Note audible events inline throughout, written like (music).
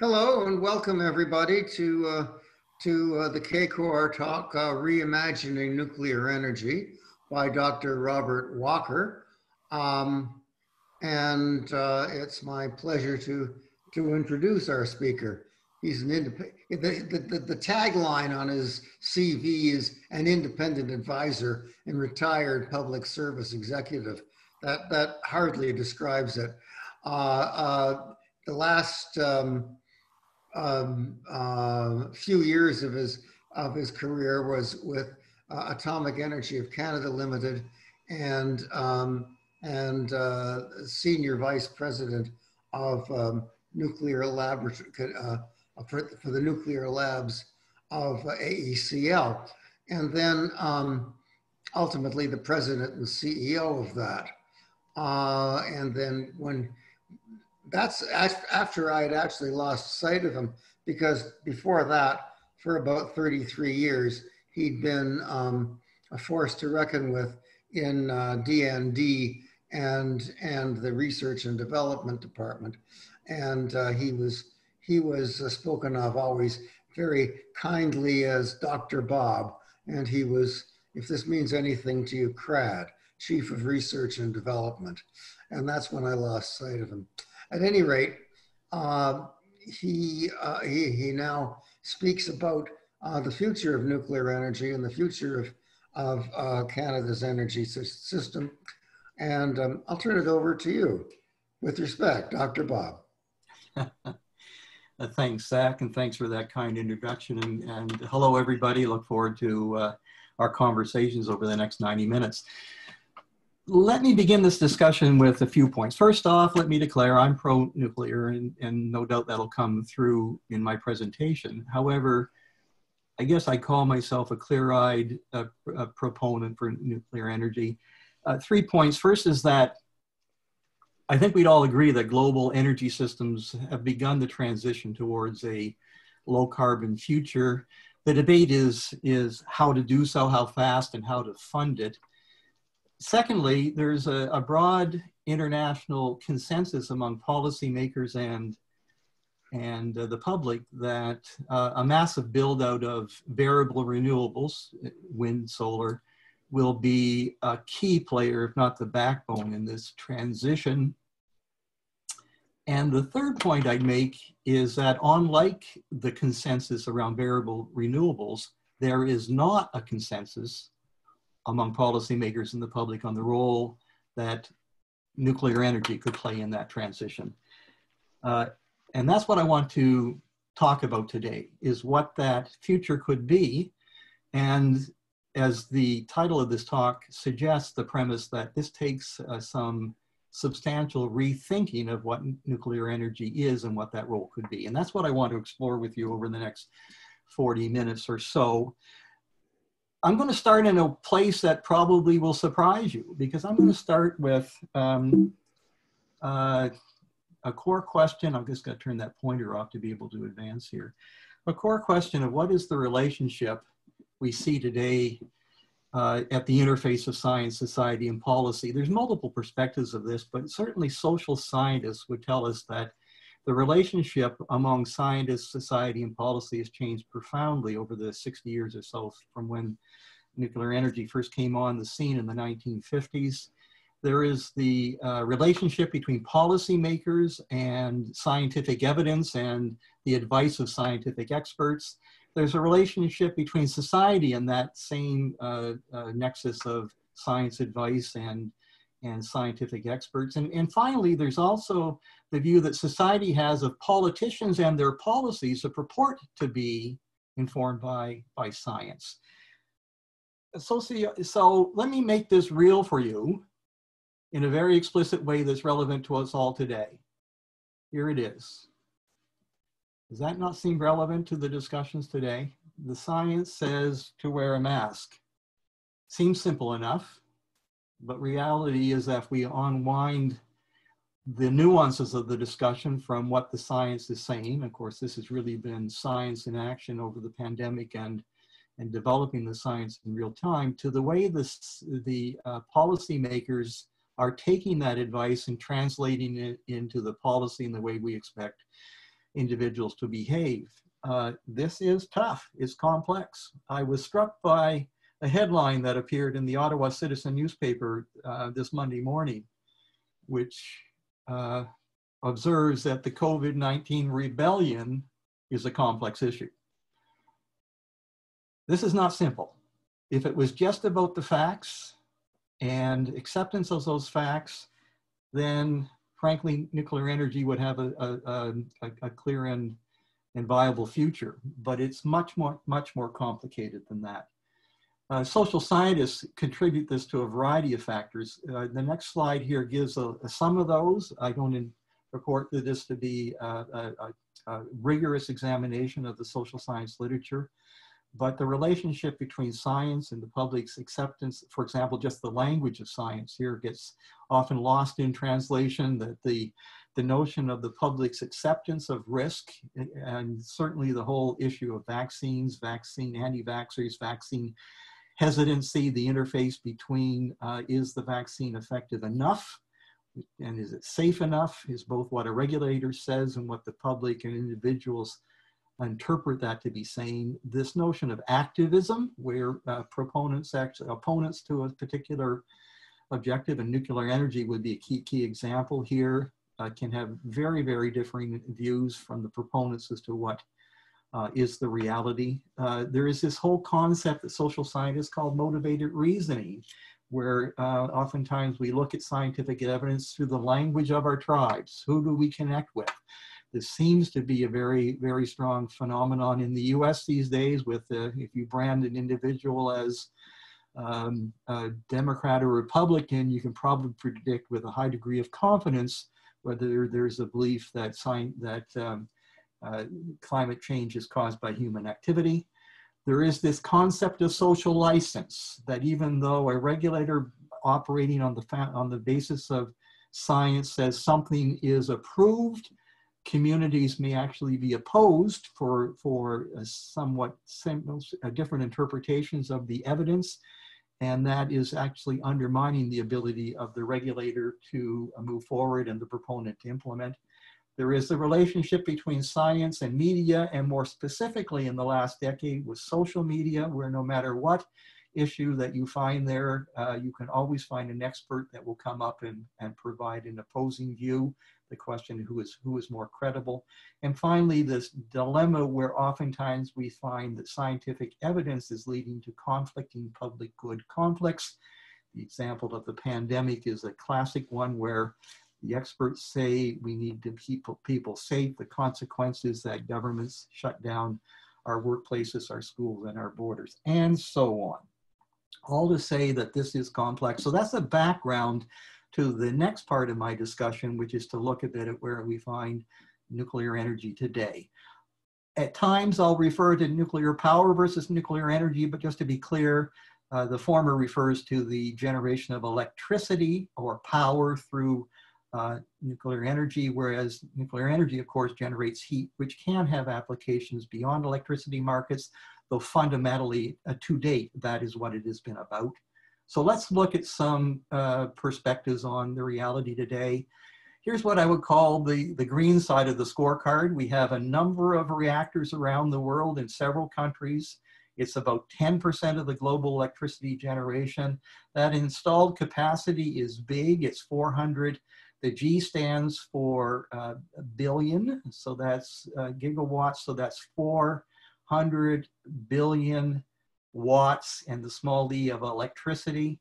Hello and welcome everybody to uh, to uh, the CACOR talk, uh, Reimagining Nuclear Energy by Dr. Robert Walker. Um, and uh, it's my pleasure to, to introduce our speaker. He's an independent, the, the, the tagline on his CV is an independent advisor and retired public service executive. That, that hardly describes it. Uh, uh, the last um, um, uh, few years of his of his career was with uh, Atomic Energy of Canada Limited and um, and uh, senior vice president of um, nuclear laboratory uh, for, for, the nuclear labs of AECL, and then um, ultimately the president and CEO of that. Uh, and then when that's after I had actually lost sight of him because before that, for about 33 years, he'd been um, a force to reckon with in uh, DND and and the research and development department, and uh, he was he was uh, spoken of always very kindly as Dr. Bob, and he was, if this means anything to you, CRAD, Chief of Research and Development, and that's when I lost sight of him. At any rate, uh, he, uh, he, he now speaks about uh, the future of nuclear energy and the future of, of uh, Canada's energy system. And um, I'll turn it over to you. With respect, Dr. Bob. (laughs) Thanks, Zach, and thanks for that kind introduction. And, and hello, everybody. Look forward to uh, our conversations over the next 90 minutes let me begin this discussion with a few points. First off, let me declare I'm pro-nuclear, and, and no doubt that'll come through in my presentation. However, I guess I call myself a clear-eyed uh, proponent for nuclear energy. Uh, three points. First is that I think we'd all agree that global energy systems have begun the transition towards a low carbon future. The debate is, is how to do so, how fast, and how to fund it secondly, there's a, a, broad international consensus among policymakers and and uh, the public that uh, a massive build out of variable renewables, wind, solar, will be a key player, if not the backbone in this transition. And the third point I'd make is that unlike the consensus around variable renewables, there is not a consensus among policymakers and the public on the role that nuclear energy could play in that transition. Uh, and that's what I want to talk about today, is what that future could be. And as the title of this talk suggests, the premise that this takes uh, some substantial rethinking of what nuclear energy is and what that role could be. And that's what I want to explore with you over the next 40 minutes or so. I'm going to start in a place that probably will surprise you because I'm going to start with um, uh, a core question. I'm just going to turn that pointer off to be able to advance here. A core question of what is the relationship we see today uh, at the interface of science, society, and policy. There's multiple perspectives of this, but certainly social scientists would tell us that the relationship among scientists, society, and policy has changed profoundly over the 60 years or so from when nuclear energy first came on the scene in the 1950s. There is the uh, relationship between policymakers and scientific evidence and the advice of scientific experts. There's a relationship between society and that same uh, uh, nexus of science advice and and scientific experts. And, and finally, there's also the view that society has of politicians and their policies that purport to be informed by, by science. So, so let me make this real for you in a very explicit way that's relevant to us all today. Here it is. Does that not seem relevant to the discussions today? The science says to wear a mask. Seems simple enough but reality is that if we unwind the nuances of the discussion from what the science is saying, of course, this has really been science in action over the pandemic and and developing the science in real time to the way this, the uh, policymakers are taking that advice and translating it into the policy in the way we expect individuals to behave. Uh, this is tough, it's complex. I was struck by a headline that appeared in the Ottawa Citizen newspaper uh, this Monday morning, which uh, observes that the COVID 19 rebellion is a complex issue. This is not simple. If it was just about the facts and acceptance of those facts, then frankly, nuclear energy would have a, a, a, a clear and, and viable future. But it's much more, much more complicated than that. Uh, social scientists contribute this to a variety of factors. Uh, the next slide here gives a, a some of those. I don't purport this to be a, a, a, rigorous examination of the social science literature, but the relationship between science and the public's acceptance, for example, just the language of science here gets often lost in translation, that the, the notion of the public's acceptance of risk, and certainly the whole issue of vaccines, vaccine anti-vaxxers, vaccine hesitancy, the interface between uh, is the vaccine effective enough and is it safe enough is both what a regulator says and what the public and individuals interpret that to be saying. This notion of activism, where uh, proponents, actually, opponents to a particular objective, and nuclear energy would be a key, key example here, uh, can have very, very differing views from the proponents as to what uh, is the reality. Uh, there is this whole concept that social scientists call motivated reasoning, where uh, oftentimes we look at scientific evidence through the language of our tribes. Who do we connect with? This seems to be a very, very strong phenomenon in the US these days with uh, if you brand an individual as um, a Democrat or Republican, you can probably predict with a high degree of confidence whether there's a belief that, science, that um, uh, climate change is caused by human activity. There is this concept of social license that even though a regulator operating on the, on the basis of science says something is approved, communities may actually be opposed for, for somewhat uh, different interpretations of the evidence. And that is actually undermining the ability of the regulator to move forward and the proponent to implement. There is the relationship between science and media, and more specifically in the last decade with social media, where no matter what issue that you find there, uh, you can always find an expert that will come up and, and provide an opposing view. The question who is who is more credible. And finally, this dilemma where oftentimes we find that scientific evidence is leading to conflicting public good conflicts. The example of the pandemic is a classic one where the experts say we need to keep people safe. The consequences that governments shut down our workplaces, our schools, and our borders, and so on. All to say that this is complex. So that's the background to the next part of my discussion, which is to look a bit at where we find nuclear energy today. At times, I'll refer to nuclear power versus nuclear energy, but just to be clear, uh, the former refers to the generation of electricity or power through uh, nuclear energy, whereas nuclear energy, of course, generates heat, which can have applications beyond electricity markets, though fundamentally, uh, to date, that is what it has been about. So let's look at some uh, perspectives on the reality today. Here's what I would call the, the green side of the scorecard. We have a number of reactors around the world in several countries. It's about 10% of the global electricity generation. That installed capacity is big. It's 400 the G stands for uh, billion, so that's uh, gigawatts, so that's 400 billion watts and the small d of electricity.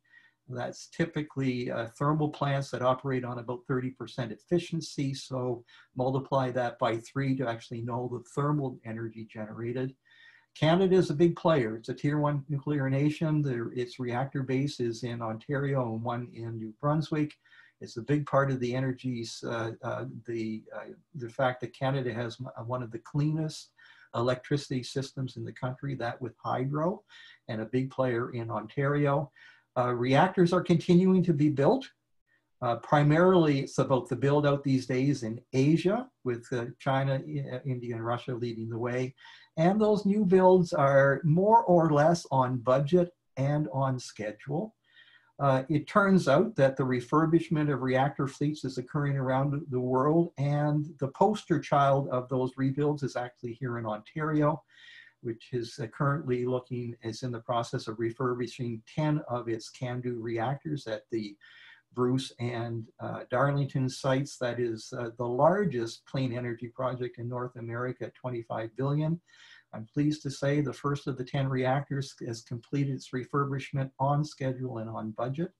That's typically uh, thermal plants that operate on about 30% efficiency. So multiply that by three to actually know the thermal energy generated. Canada is a big player. It's a tier one nuclear nation. There, its reactor base is in Ontario and one in New Brunswick. It's a big part of the energies, uh, uh, the, uh, the fact that Canada has one of the cleanest electricity systems in the country, that with hydro, and a big player in Ontario. Uh, reactors are continuing to be built. Uh, primarily, it's about the build out these days in Asia, with uh, China, India, and Russia leading the way. And those new builds are more or less on budget and on schedule. Uh, it turns out that the refurbishment of reactor fleets is occurring around the world, and the poster child of those rebuilds is actually here in Ontario, which is uh, currently looking, is in the process of refurbishing 10 of its CANDU reactors at the Bruce and uh, Darlington sites. That is uh, the largest clean energy project in North America at 25 billion. I'm pleased to say the first of the 10 reactors has completed its refurbishment on schedule and on budget.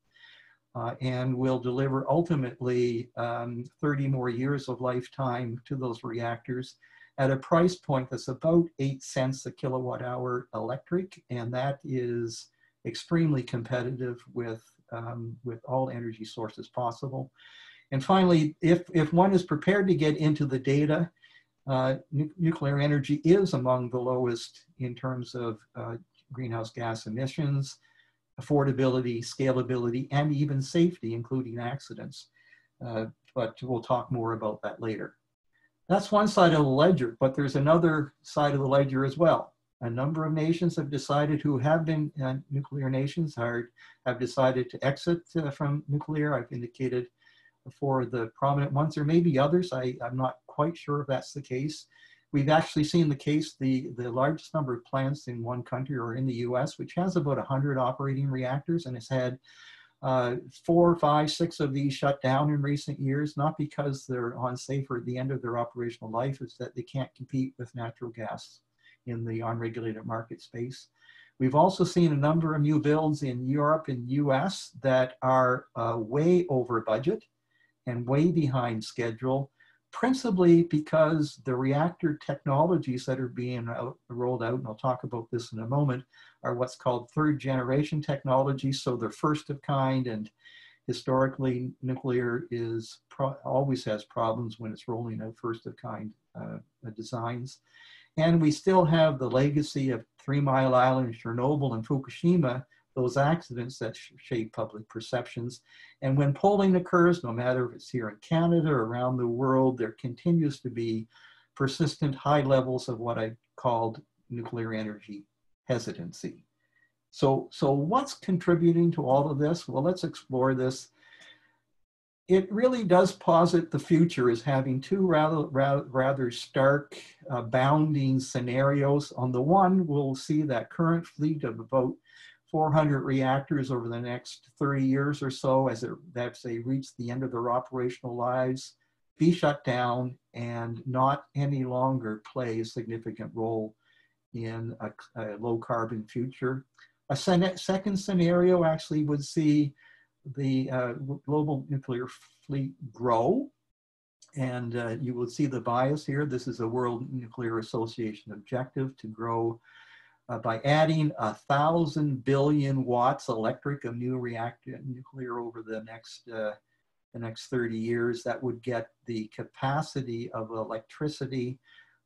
Uh, and will deliver ultimately um, 30 more years of lifetime to those reactors at a price point that's about eight cents a kilowatt hour electric. And that is extremely competitive with, um, with all energy sources possible. And finally, if, if one is prepared to get into the data, uh, nu nuclear energy is among the lowest in terms of uh, greenhouse gas emissions, affordability, scalability, and even safety, including accidents. Uh, but we'll talk more about that later. That's one side of the ledger, but there's another side of the ledger as well. A number of nations have decided who have been uh, nuclear nations are, have decided to exit uh, from nuclear. I've indicated for the prominent ones. There may be others. I, I'm not quite sure if that's the case. We've actually seen the case, the, the largest number of plants in one country or in the US, which has about 100 operating reactors and has had uh, four, five, six of these shut down in recent years, not because they're unsafe or at the end of their operational life, it's that they can't compete with natural gas in the unregulated market space. We've also seen a number of new builds in Europe and US that are uh, way over budget and way behind schedule, principally because the reactor technologies that are being out, rolled out, and I'll talk about this in a moment, are what's called third generation technologies. So they're first of kind and historically nuclear is always has problems when it's rolling out first of kind uh, designs. And we still have the legacy of Three Mile Island, Chernobyl, and Fukushima those accidents that shape public perceptions. And when polling occurs, no matter if it's here in Canada or around the world, there continues to be persistent high levels of what I called nuclear energy hesitancy. So, so what's contributing to all of this? Well, let's explore this. It really does posit the future as having two rather, rather, rather stark uh, bounding scenarios. On the one, we'll see that current fleet of about 400 reactors over the next 30 years or so as, it, as they reach the end of their operational lives be shut down and not any longer play a significant role in a, a low carbon future. A second scenario actually would see the uh, global nuclear fleet grow. And uh, you will see the bias here. This is a World Nuclear Association objective to grow uh, by adding a thousand billion watts electric of new reactor nuclear over the next uh, the next 30 years, that would get the capacity of electricity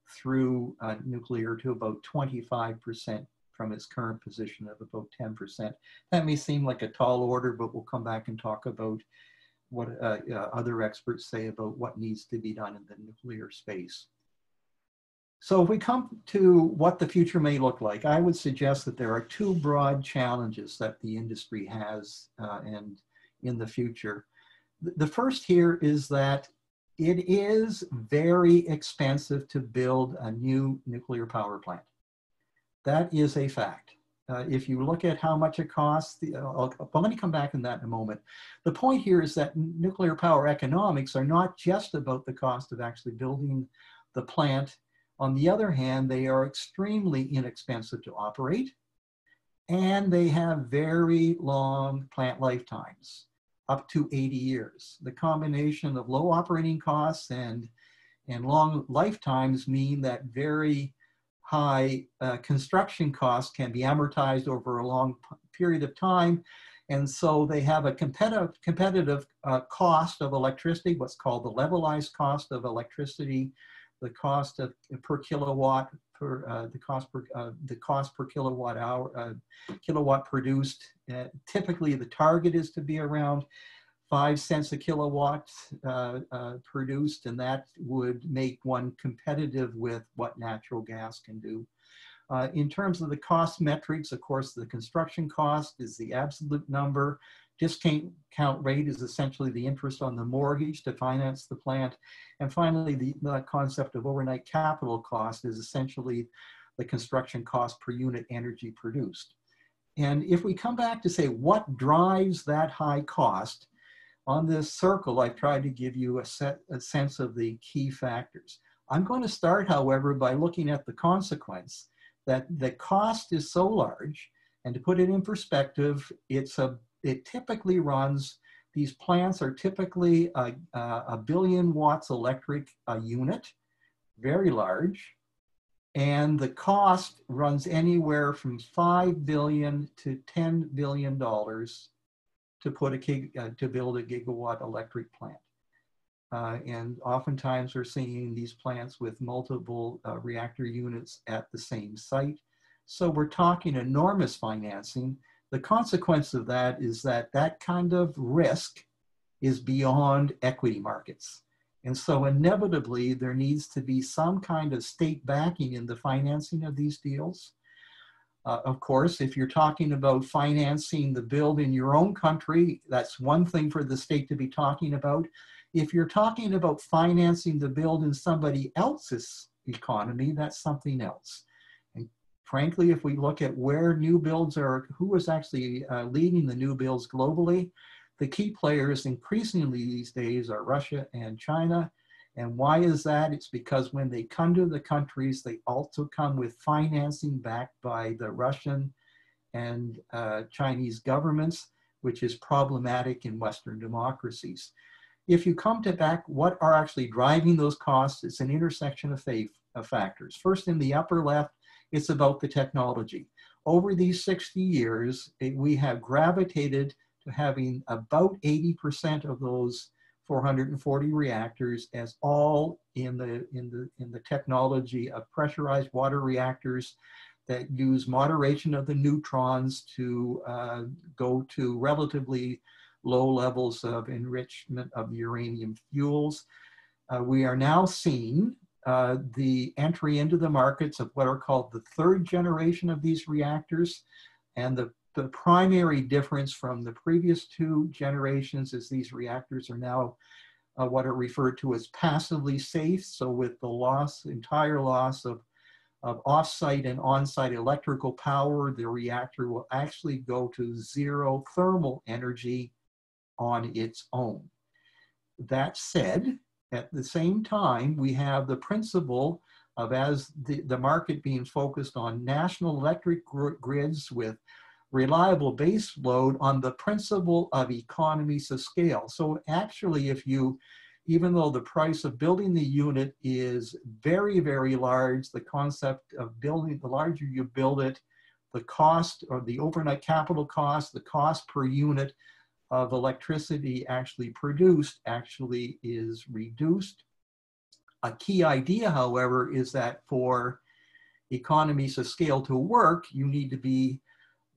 through uh, nuclear to about 25% from its current position of about 10%. That may seem like a tall order, but we'll come back and talk about what uh, uh, other experts say about what needs to be done in the nuclear space. So if we come to what the future may look like, I would suggest that there are two broad challenges that the industry has uh, and in the future. The first here is that it is very expensive to build a new nuclear power plant. That is a fact. Uh, if you look at how much it costs, the, uh, but let me come back in that in a moment. The point here is that nuclear power economics are not just about the cost of actually building the plant on the other hand, they are extremely inexpensive to operate and they have very long plant lifetimes, up to 80 years. The combination of low operating costs and, and long lifetimes mean that very high uh, construction costs can be amortized over a long period of time. And so they have a competitive, competitive uh, cost of electricity, what's called the levelized cost of electricity the cost of per kilowatt per uh, the cost per uh, the cost per kilowatt hour uh, kilowatt produced. Uh, typically, the target is to be around five cents a kilowatt uh, produced, and that would make one competitive with what natural gas can do. in terms of the cost metrics, of course, the construction cost is the absolute number. Discount rate is essentially the interest on the mortgage to finance the plant. And finally, the, the concept of overnight capital cost is essentially the construction cost per unit energy produced. And if we come back to say what drives that high cost, on this circle, I've tried to give you a, set, a sense of the key factors. I'm going to start, however, by looking at the consequence that the cost is so large, and to put it in perspective, it's a, it typically runs, these plants are typically a, a billion watts electric a unit, very large, and the cost runs anywhere from 5 billion to 10 billion dollars to put a uh, to build a gigawatt electric plant. Uh, and oftentimes we're seeing these plants with multiple uh, reactor units at the same site. So we're talking enormous financing. The consequence of that is that that kind of risk is beyond equity markets. And so inevitably there needs to be some kind of state backing in the financing of these deals. Uh, of course, if you're talking about financing the build in your own country, that's one thing for the state to be talking about. If you're talking about financing the build in somebody else's economy, that's something else. Frankly, if we look at where new builds are, who is actually uh, leading the new builds globally, the key players increasingly these days are Russia and China. And why is that? It's because when they come to the countries, they also come with financing backed by the Russian and uh, Chinese governments, which is problematic in Western democracies. If you come to back what are actually driving those costs, it's an intersection of, faith, of factors. First, in the upper left, it's about the technology. Over these 60 years, it, we have gravitated to having about 80% of those 440 reactors as all in the, in the, in the technology of pressurized water reactors that use moderation of the neutrons to uh, go to relatively low levels of enrichment of uranium fuels. Uh, we are now seeing uh, the entry into the markets of what are called the third generation of these reactors. And the, the primary difference from the previous two generations is these reactors are now uh, what are referred to as passively safe. So with the loss, entire loss of, of off-site and on-site electrical power, the reactor will actually go to zero thermal energy on its own. That said, at the same time, we have the principle of as the, the market being focused on national electric gr grids with reliable base load on the principle of economies of scale. So actually, if you, even though the price of building the unit is very, very large, the concept of building, the larger you build it, the cost or the overnight capital cost, the cost per unit of electricity actually produced actually is reduced. A key idea, however, is that for economies of scale to work, you need to be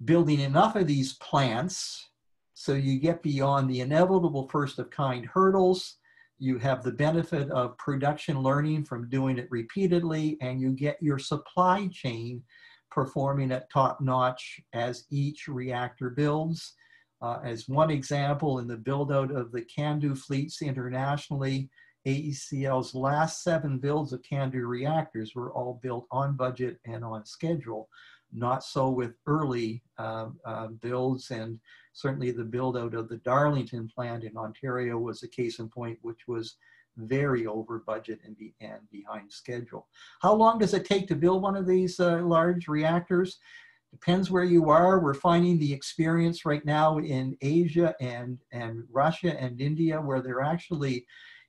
building enough of these plants so you get beyond the inevitable first of kind hurdles. You have the benefit of production learning from doing it repeatedly, and you get your supply chain performing at top notch as each reactor builds. Uh, as one example, in the build out of the CANDU fleets internationally, AECL's last seven builds of CANDU reactors were all built on budget and on schedule. Not so with early uh, uh, builds, and certainly the build out of the Darlington plant in Ontario was a case in point, which was very over budget and, be, and behind schedule. How long does it take to build one of these uh, large reactors? Depends where you are. We're finding the experience right now in Asia and, and Russia and India where they're actually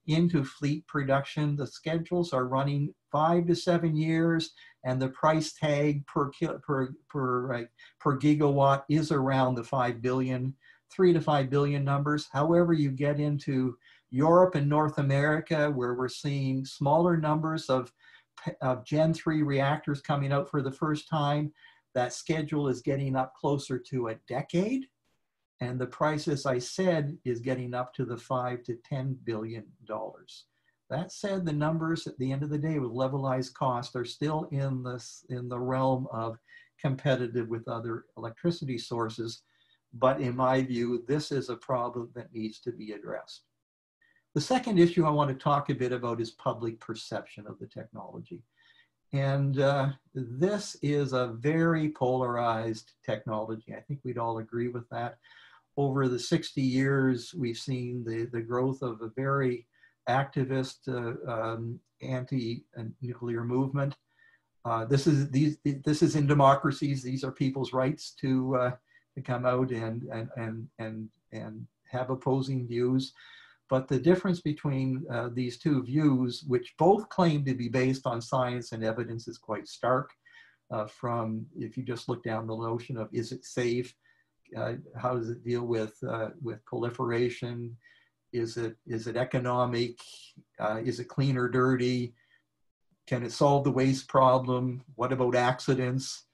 into fleet production. The schedules are running five to seven years and the price tag per per per per gigawatt is around the five billion, three to five billion numbers. However, you get into Europe and North America, where we're seeing smaller numbers of of Gen three reactors coming out for the first time, that schedule is getting up closer to a decade. And the price, as I said, is getting up to the five to ten billion dollars. That said, the numbers at the end of the day with levelized cost are still in this in the realm of competitive with other electricity sources. but in my view, this is a problem that needs to be addressed. The second issue I want to talk a bit about is public perception of the technology. And uh, this is a very polarized technology. I think we'd all agree with that. Over the 60 years, we've seen the, the growth of a very activist uh, um, anti-nuclear movement. Uh, this is these this is in democracies. These are people's rights to uh, to come out and and and and and have opposing views. But the difference between uh, these two views, which both claim to be based on science and evidence, is quite stark. Uh, from if you just look down the notion of is it safe, uh, how does it deal with uh, with proliferation, is it is it economic, uh, is it clean or dirty, can it solve the waste problem, what about accidents,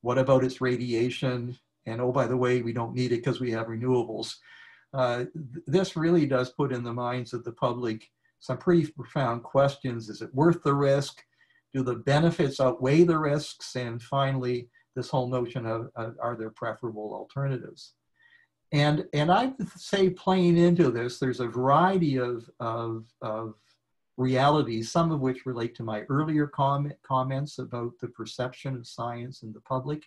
what about its radiation, and oh by the way we don't need it because we have renewables. Uh, this really does put in the minds of the public some pretty profound questions. Is it worth the risk? Do the benefits outweigh the risks? And finally, this whole notion of uh, are there preferable alternatives? And, and I say playing into this, there's a variety of, of, of realities, some of which relate to my earlier comment, comments about the perception of science in the public.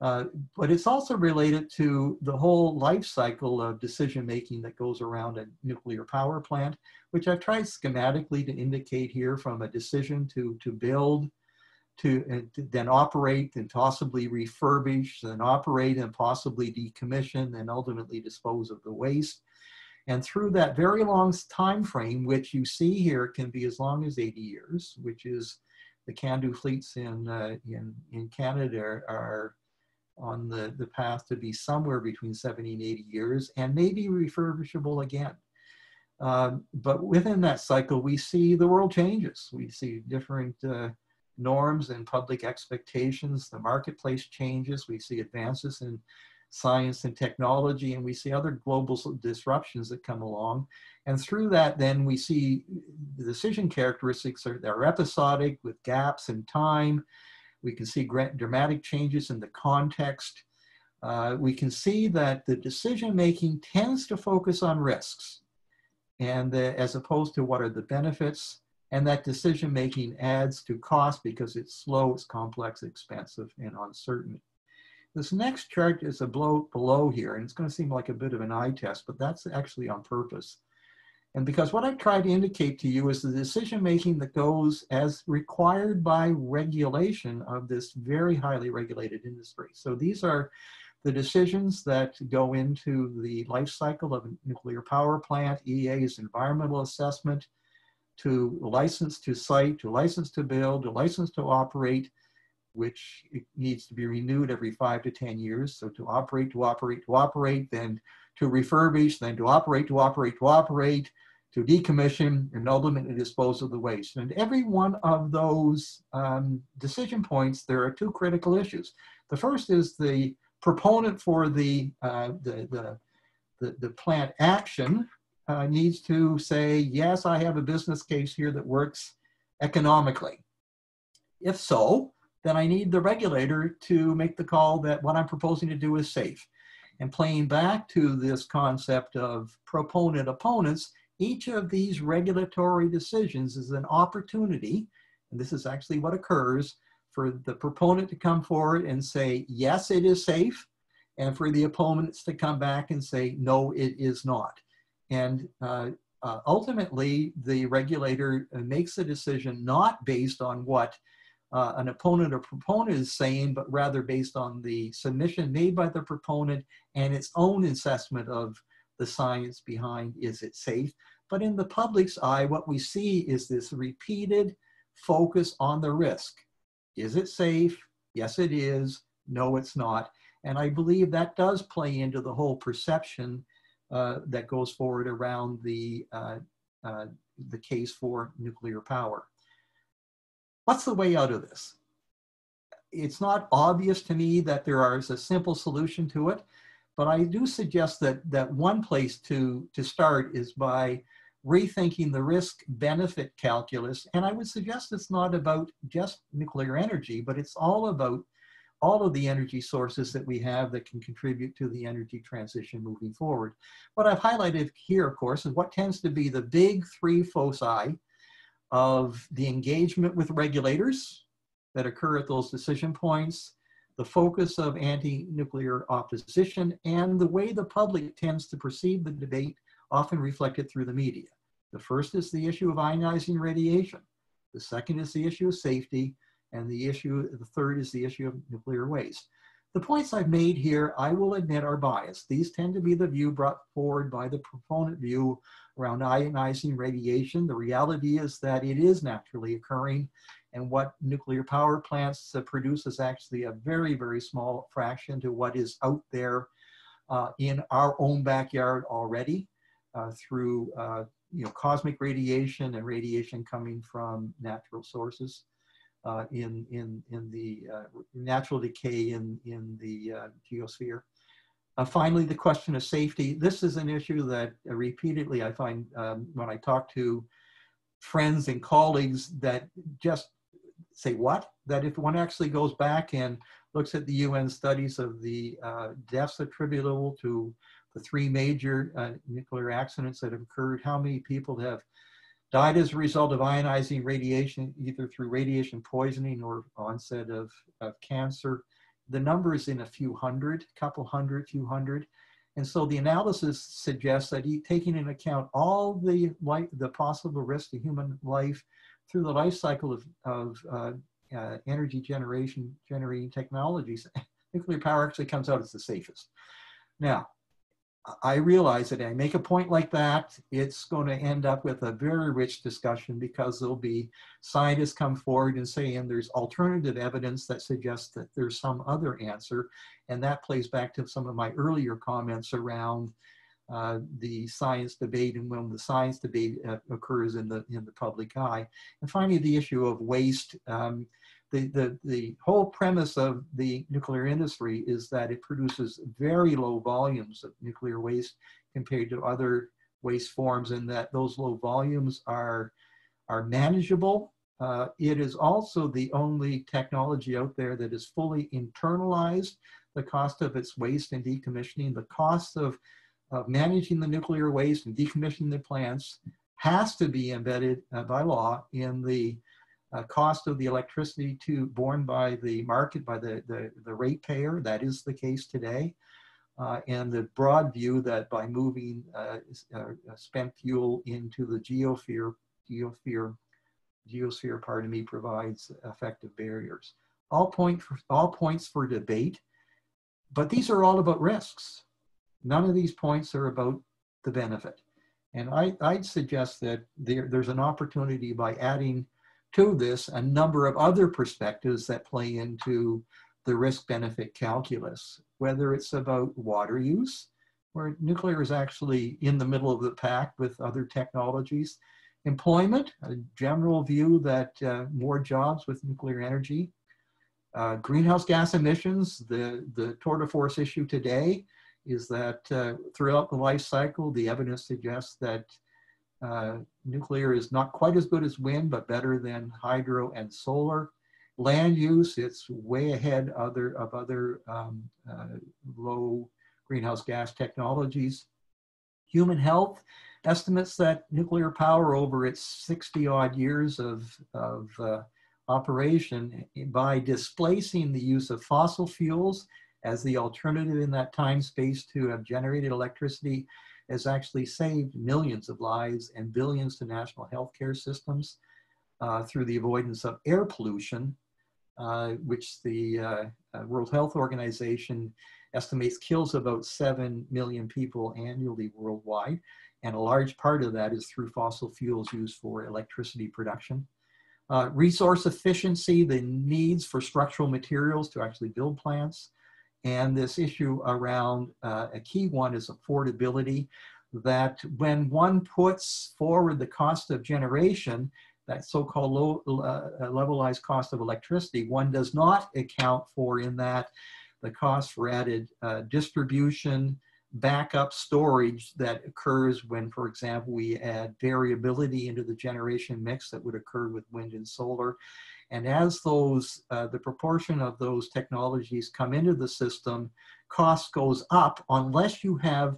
Uh, but it's also related to the whole life cycle of decision making that goes around a nuclear power plant, which I've tried schematically to indicate here from a decision to, to build, to, to then operate and possibly refurbish, then operate and possibly decommission and ultimately dispose of the waste. And through that very long time frame, which you see here can be as long as 80 years, which is the CANDU fleets in, uh, in, in Canada are on the, the path to be somewhere between 70 and 80 years and maybe refurbishable again. Um, but within that cycle, we see the world changes. We see different uh, norms and public expectations. The marketplace changes. We see advances in science and technology, and we see other global disruptions that come along. And through that, then we see the decision characteristics are, are episodic with gaps in time we can see dramatic changes in the context. Uh, we can see that the decision making tends to focus on risks and as opposed to what are the benefits and that decision making adds to cost because it's slow, it's complex, expensive, and uncertain. This next chart is a blow below here, and it's going to seem like a bit of an eye test, but that's actually on purpose. And because what I try to indicate to you is the decision making that goes as required by regulation of this very highly regulated industry. So these are the decisions that go into the life cycle of a nuclear power plant, EA's environmental assessment, to license to site, to license to build, to license to operate, which needs to be renewed every five to 10 years. So to operate, to operate, to operate, then to refurbish, then to operate, to operate, to operate, to decommission, and ultimately dispose of the waste. And every one of those um, decision points, there are two critical issues. The first is the proponent for the, uh, the, the, the, the, plant action uh, needs to say, yes, I have a business case here that works economically. If so, then I need the regulator to make the call that what I'm proposing to do is safe. And playing back to this concept of proponent opponents, each of these regulatory decisions is an opportunity, and this is actually what occurs, for the proponent to come forward and say, yes, it is safe, and for the opponents to come back and say, no, it is not. And uh, uh, ultimately, the regulator makes a decision not based on what uh, an opponent or proponent is saying, but rather based on the submission made by the proponent and its own assessment of the science behind is it safe. But in the public's eye, what we see is this repeated focus on the risk. Is it safe? Yes, it is. No, it's not. And I believe that does play into the whole perception uh, that goes forward around the, uh, uh, the case for nuclear power. What's the way out of this? It's not obvious to me that there is a simple solution to it, but I do suggest that, that one place to, to start is by rethinking the risk benefit calculus. And I would suggest it's not about just nuclear energy, but it's all about all of the energy sources that we have that can contribute to the energy transition moving forward. What I've highlighted here, of course, is what tends to be the big three foci of the engagement with regulators that occur at those decision points, the focus of anti-nuclear opposition, and the way the public tends to perceive the debate, often reflected through the media. The first is the issue of ionizing radiation. The second is the issue of safety. And the issue, the third is the issue of nuclear waste. The points I've made here, I will admit are biased. These tend to be the view brought forward by the proponent view around ionizing radiation. The reality is that it is naturally occurring and what nuclear power plants produce is actually a very, very small fraction to what is out there uh, in our own backyard already uh, through uh, you know, cosmic radiation and radiation coming from natural sources uh, in, in, in the uh, natural decay in, in the uh, geosphere. Finally, the question of safety. This is an issue that repeatedly I find um, when I talk to friends and colleagues that just say what? That if one actually goes back and looks at the UN studies of the uh, deaths attributable to the three major uh, nuclear accidents that have occurred, how many people have died as a result of ionizing radiation, either through radiation poisoning or onset of, of cancer. The number is in a few hundred, couple hundred, few hundred. And so the analysis suggests that he, taking into account all the, life, the possible risk to human life through the life cycle of, of uh, uh, energy generation, generating technologies, (laughs) nuclear power actually comes out as the safest. Now, I realize that I make a point like that, it's going to end up with a very rich discussion because there'll be scientists come forward and say, and there's alternative evidence that suggests that there's some other answer. And that plays back to some of my earlier comments around uh, the science debate and when the science debate uh, occurs in the, in the public eye. And finally, the issue of waste. Um, the, the, the whole premise of the nuclear industry is that it produces very low volumes of nuclear waste compared to other waste forms and that those low volumes are, are manageable. Uh, it is also the only technology out there that is fully internalized the cost of its waste and decommissioning, the cost of, of managing the nuclear waste and decommissioning the plants has to be embedded uh, by law in the uh, cost of the electricity to borne by the market, by the, the, the ratepayer. That is the case today. Uh, and the broad view that by moving uh, uh spent fuel into the geosphere, geosphere, geosphere, pardon me, provides effective barriers. All, point for, all points for debate, but these are all about risks. None of these points are about the benefit. And I, would suggest that there, there's an opportunity by adding to this a number of other perspectives that play into the risk benefit calculus, whether it's about water use, where nuclear is actually in the middle of the pack with other technologies, employment, a general view that uh, more jobs with nuclear energy, uh, greenhouse gas emissions, the, the tour de force issue today is that uh, throughout the life cycle, the evidence suggests that uh, nuclear is not quite as good as wind, but better than hydro and solar. Land use, it's way ahead other, of other um, uh, low greenhouse gas technologies. Human health, estimates that nuclear power over its 60 odd years of, of uh, operation by displacing the use of fossil fuels as the alternative in that time space to have generated electricity has actually saved millions of lives and billions to national healthcare systems uh, through the avoidance of air pollution, uh, which the uh, uh World Health Organization estimates kills about 7 million people annually worldwide. And a large part of that is through fossil fuels used for electricity production. Uh, resource efficiency, the needs for structural materials to actually build plants, and this issue around uh, a key one is affordability, that when one puts forward the cost of generation, that so-called low uh, uh, levelized cost of electricity, one does not account for in that the cost for added uh, distribution, backup storage that occurs when, for example, we add variability into the generation mix that would occur with wind and solar, And as those, uh, the proportion of those technologies come into the system, cost goes up unless you have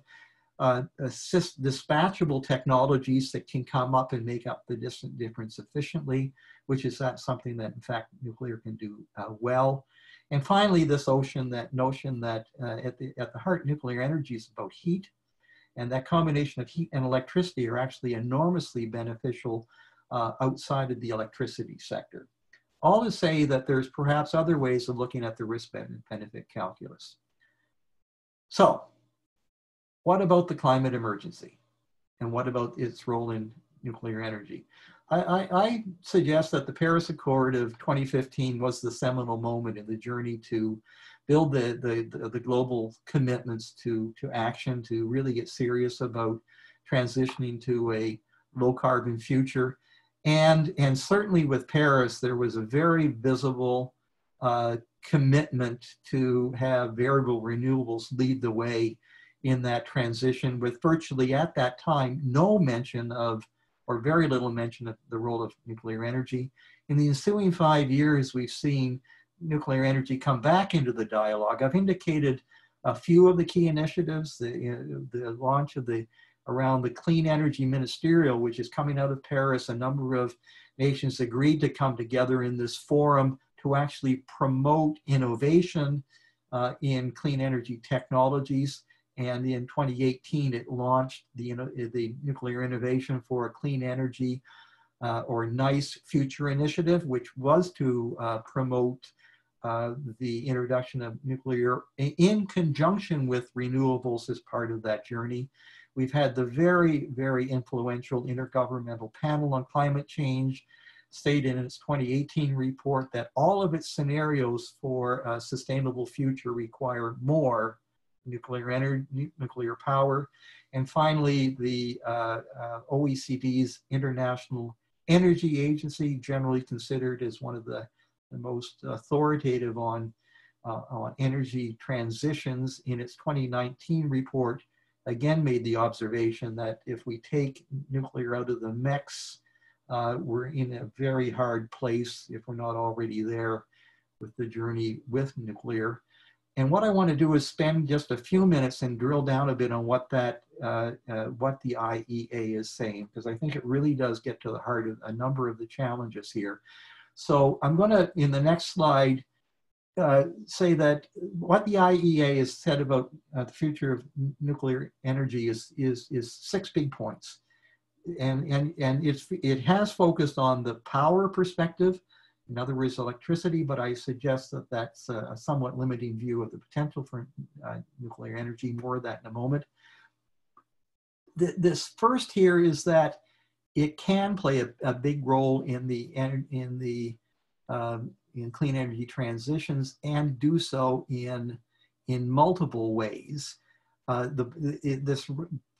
uh, assist dispatchable technologies that can come up and make up the distant difference efficiently, which is that something that in fact nuclear can do uh, well. And finally, this ocean, that notion that uh, at, the, at the heart, nuclear energy is about heat. And that combination of heat and electricity are actually enormously beneficial uh, outside of the electricity sector. All to say that there's perhaps other ways of looking at the risk benefit calculus. So what about the climate emergency? And what about its role in nuclear energy? I, I, I, suggest that the Paris Accord of 2015 was the seminal moment in the journey to build the, the, the, global commitments to, to action, to really get serious about transitioning to a low carbon future. And, and certainly with Paris, there was a very visible uh, commitment to have variable renewables lead the way in that transition with virtually at that time no mention of or very little mention of the role of nuclear energy. In the ensuing five years, we've seen nuclear energy come back into the dialogue. I've indicated a few of the key initiatives, the, the launch of the around the clean energy ministerial, which is coming out of Paris. A number of nations agreed to come together in this forum to actually promote innovation uh, in clean energy technologies. And in 2018, it launched the, the Nuclear Innovation for a Clean Energy uh, or NICE Future Initiative, which was to uh, promote uh, the introduction of nuclear in conjunction with renewables as part of that journey. We've had the very, very influential Intergovernmental Panel on Climate Change state in its 2018 report that all of its scenarios for a sustainable future require more nuclear energy, nuclear power. And finally, the uh, uh, OECD's International Energy Agency, generally considered as one of the, the most authoritative on, uh, on energy transitions, in its 2019 report, again made the observation that if we take nuclear out of the mix, uh, we're in a very hard place if we're not already there with the journey with nuclear. And what I want to do is spend just a few minutes and drill down a bit on what that, uh, uh, what the IEA is saying, because I think it really does get to the heart of a number of the challenges here. So I'm going to, in the next slide, uh, say that what the IEA has said about uh, the future of nuclear energy is, is, is six big points. And, and, and it's, it has focused on the power perspective, in other words, electricity, but I suggest that that's a somewhat limiting view of the potential for uh, nuclear energy, more of that in a moment. The, this first here is that it can play a, a big role in the, in the um, in clean energy transitions and do so in, in multiple ways. Uh, the, this,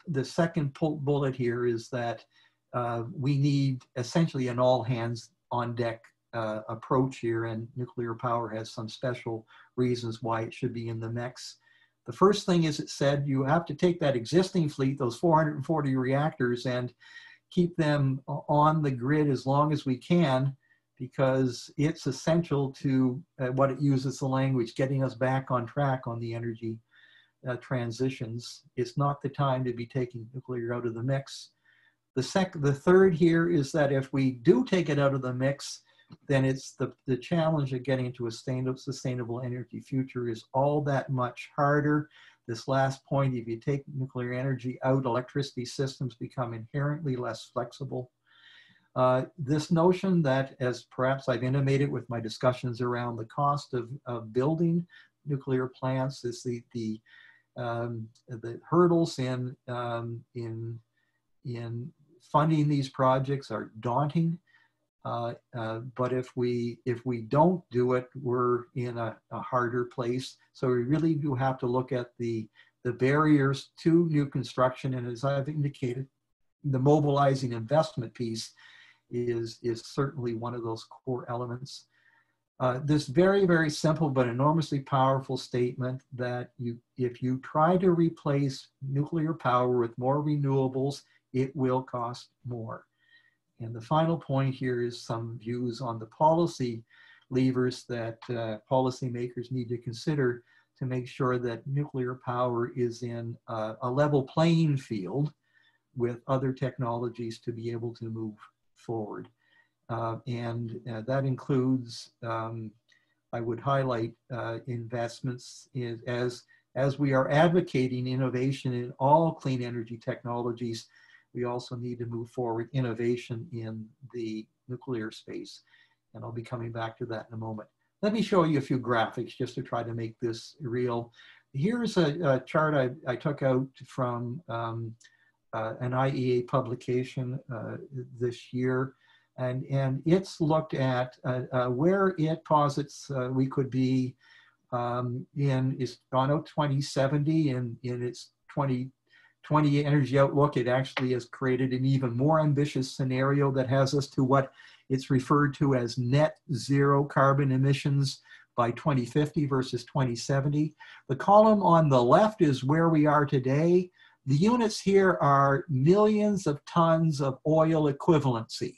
the second bullet here is that uh, we need essentially an all hands on deck uh, approach here, and nuclear power has some special reasons why it should be in the mix. The first thing is it said you have to take that existing fleet, those 440 reactors, and keep them on the grid as long as we can because it's essential to uh, what it uses the language, getting us back on track on the energy uh, transitions. It's not the time to be taking nuclear out of the mix. The, sec the third here is that if we do take it out of the mix, then it's the, the challenge of getting to a sustainable, sustainable energy future is all that much harder. This last point, if you take nuclear energy out, electricity systems become inherently less flexible. Uh, this notion that, as perhaps I've intimated with my discussions around the cost of, of building nuclear plants, is the, the, um, the hurdles in, um, in, in funding these projects are daunting. Uh, uh, but if we if we don't do it, we're in a, a, harder place. So we really do have to look at the the barriers to new construction. And as I've indicated, the mobilizing investment piece is is certainly one of those core elements. Uh, this very very simple but enormously powerful statement that you if you try to replace nuclear power with more renewables, it will cost more. And the final point here is some views on the policy levers that uh, policymakers need to consider to make sure that nuclear power is in uh, a level playing field with other technologies to be able to move forward. Uh, and uh, that includes, um, I would highlight uh, investments in, as, as we are advocating innovation in all clean energy technologies, we also need to move forward innovation in the nuclear space. And I'll be coming back to that in a moment. Let me show you a few graphics just to try to make this real. Here's a, a chart I, I, took out from um, an IEA publication uh, this year. And, and it's looked at uh, uh where it posits uh, we could be um, in, is gone 2070 and in its 2020 energy outlook, it actually has created an even more ambitious scenario that has us to what it's referred to as net zero carbon emissions by 2050 versus 2070. The column on the left is where we are today. The units here are millions of tons of oil equivalency.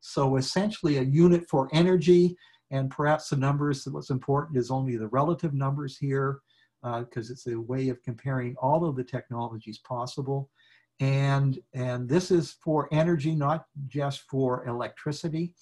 So essentially a unit for energy and perhaps the numbers, that what's important is only the relative numbers here because uh, it's a way of comparing all of the technologies possible. And, and this is for energy, not just for electricity.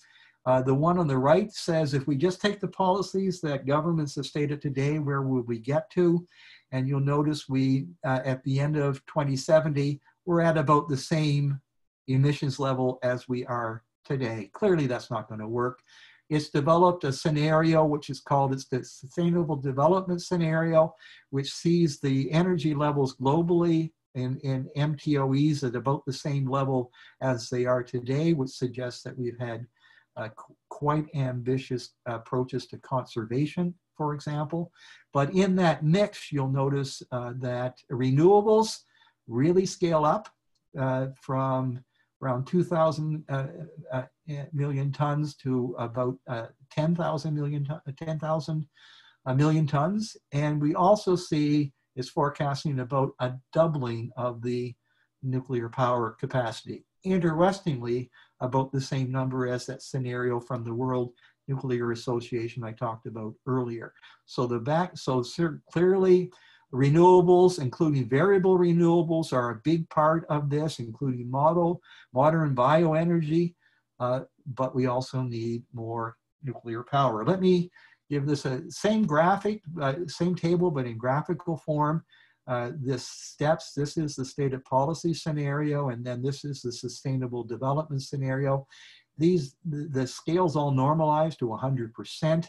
Uh, the one on the right says if we just take the policies that governments have stated today, where will we get to? And you'll notice we, uh, at the end of 2070, we're at about the same emissions level as we are today. Clearly, that's not going to work. It's developed a scenario which is called it's the Sustainable Development Scenario, which sees the energy levels globally in, in MTOEs at about the same level as they are today, which suggests that we've had uh, qu quite ambitious approaches to conservation, for example. But in that mix, you'll notice uh, that renewables really scale up uh, from around 2,000 uh, uh, million tons to about uh, 10,000 million, 10,000 million tons. And we also see is forecasting about a doubling of the nuclear power capacity. Interestingly, about the same number as that scenario from the World Nuclear Association I talked about earlier. So the back, so clearly renewables, including variable renewables, are a big part of this, including model, modern bioenergy, uh, but we also need more nuclear power. Let me give this a same graphic, uh, same table, but in graphical form. Uh, this steps, this is the state of policy scenario, and then this is the sustainable development scenario. These, the, scales all normalize to 100%,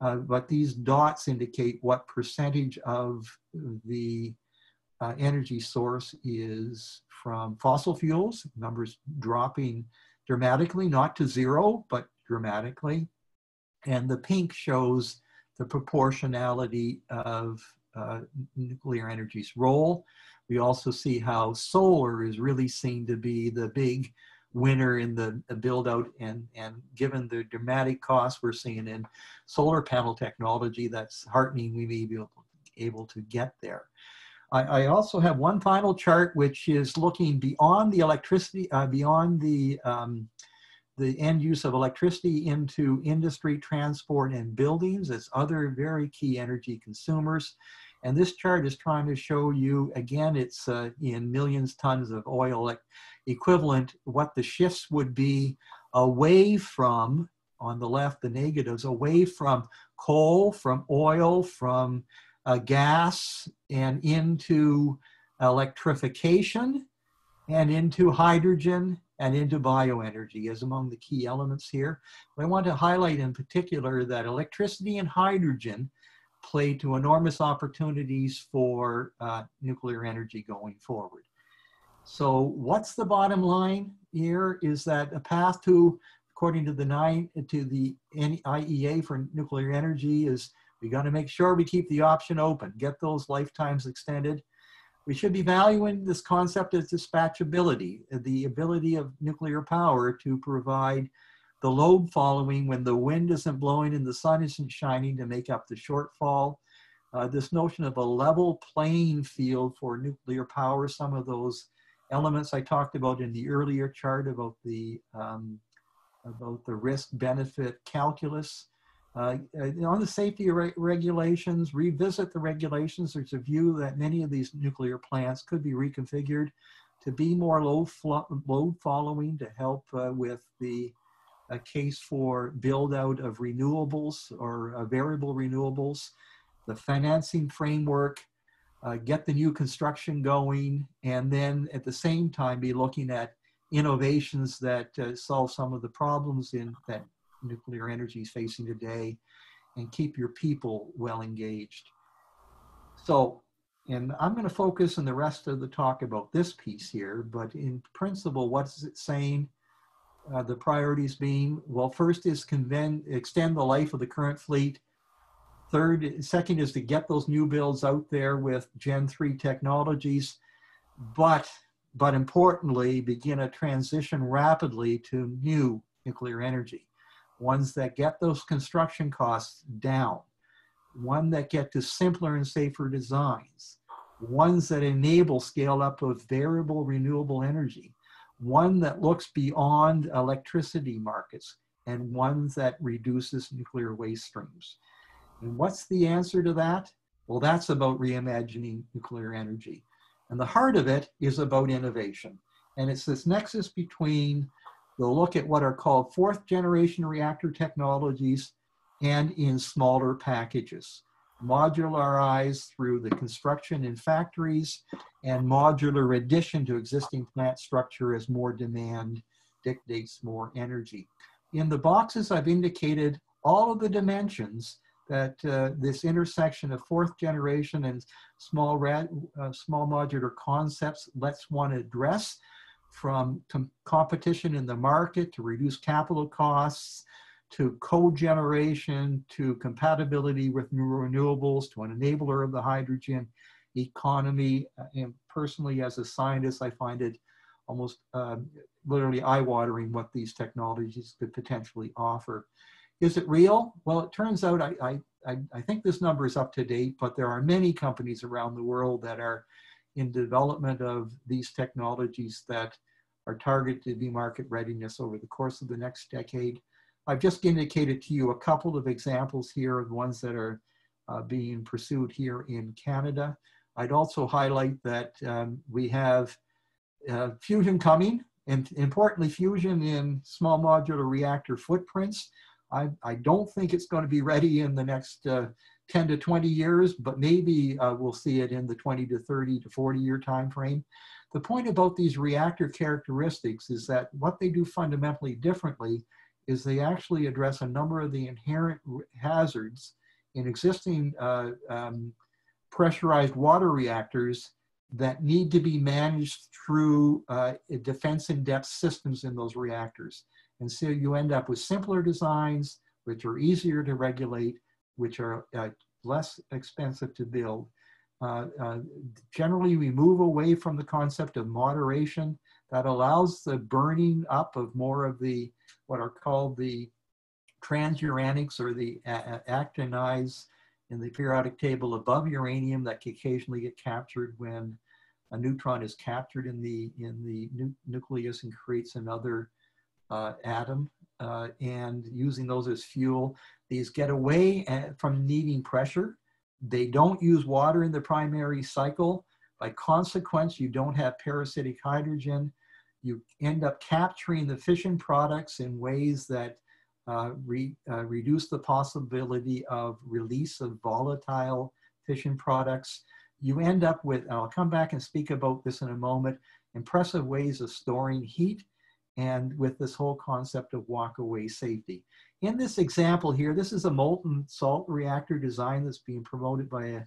uh, but these dots indicate what percentage of the uh, energy source is from fossil fuels, numbers dropping dramatically, not to zero, but dramatically. And the pink shows the proportionality of uh, nuclear energy's role. We also see how solar is really seen to be the big winner in the, the build out and, and given the dramatic costs we're seeing in solar panel technology, that's heartening we may be able, able to get there. I, I, also have one final chart which is looking beyond the electricity, uh, beyond the um, the end use of electricity into industry, transport, and buildings as other very key energy consumers. And this chart is trying to show you, again, it's uh, in millions tons of oil equivalent, what the shifts would be away from, on the left, the negatives, away from coal, from oil, from uh, gas, and into electrification, and into hydrogen, and into bioenergy is among the key elements here. I want to highlight in particular that electricity and hydrogen play to enormous opportunities for uh, nuclear energy going forward. So what's the bottom line here is that a path to, according to the nine, to the IEA for nuclear energy is we got to make sure we keep the option open, get those lifetimes extended, we should be valuing this concept as dispatchability, the ability of nuclear power to provide the load following when the wind isn't blowing and the sun isn't shining to make up the shortfall. Uh, this notion of a level playing field for nuclear power, some of those elements I talked about in the earlier chart about the um, about the risk benefit calculus. Uh, uh, on the safety re regulations, revisit the regulations. There's a view that many of these nuclear plants could be reconfigured to be more load, load following to help uh, with the a case for build out of renewables or uh, variable renewables, the financing framework, uh, get the new construction going, and then at the same time be looking at innovations that uh, solve some of the problems in that nuclear energy is facing today and keep your people well engaged. So, and I'm going to focus in the rest of the talk about this piece here, but in principle, what's it saying? Uh, the priorities being, well, first is conven- extend the life of the current fleet. Third, second is to get those new builds out there with Gen 3 technologies, but, but importantly, begin a transition rapidly to new nuclear energy. Ones that get those construction costs down, one that get to simpler and safer designs, ones that enable scale up of variable renewable energy, one that looks beyond electricity markets and one that reduces nuclear waste streams. And what's the answer to that? Well, that's about reimagining nuclear energy. And the heart of it is about innovation. And it's this nexus between the look at what are called fourth generation reactor technologies and in smaller packages modularized through the construction in factories and modular addition to existing plant structure as more demand dictates more energy. In the boxes, I've indicated all of the dimensions that uh, this intersection of fourth generation and small, uh, small modular concepts lets one address from com competition in the market to reduce capital costs to cogeneration, to compatibility with new renewables, to an enabler of the hydrogen economy. Uh, and personally, as a scientist, I find it almost uh, literally eye-watering what these technologies could potentially offer. Is it real? Well, it turns out I, I, I think this number is up to date, but there are many companies around the world that are in development of these technologies that are targeted to be market readiness over the course of the next decade. I've just indicated to you a couple of examples here of ones that are uh, being pursued here in Canada. I'd also highlight that um, we have uh, fusion coming, and importantly, fusion in small modular reactor footprints. I, I don't think it's going to be ready in the next uh, 10 to 20 years, but maybe uh, we'll see it in the 20 to 30 to 40 year time frame. The point about these reactor characteristics is that what they do fundamentally differently is they actually address a number of the inherent hazards in existing uh, um, pressurized water reactors that need to be managed through uh, defense in depth systems in those reactors. And so you end up with simpler designs, which are easier to regulate, which are uh, less expensive to build. Uh, uh, generally, we move away from the concept of moderation that allows the burning up of more of the what are called the transuranics or the actinides in the periodic table above uranium that can occasionally get captured when a neutron is captured in the in the nu nucleus and creates another atom uh, and using those as fuel these get away uh, from needing pressure. They don't use water in the primary cycle. By consequence you don't have parasitic hydrogen. You end up capturing the fission products in ways that uh, re, uh, reduce the possibility of release of volatile fission products. You end up with, and I'll come back and speak about this in a moment, impressive ways of storing heat and with this whole concept of walk-away safety. In this example here, this is a molten salt reactor design that's being promoted by a,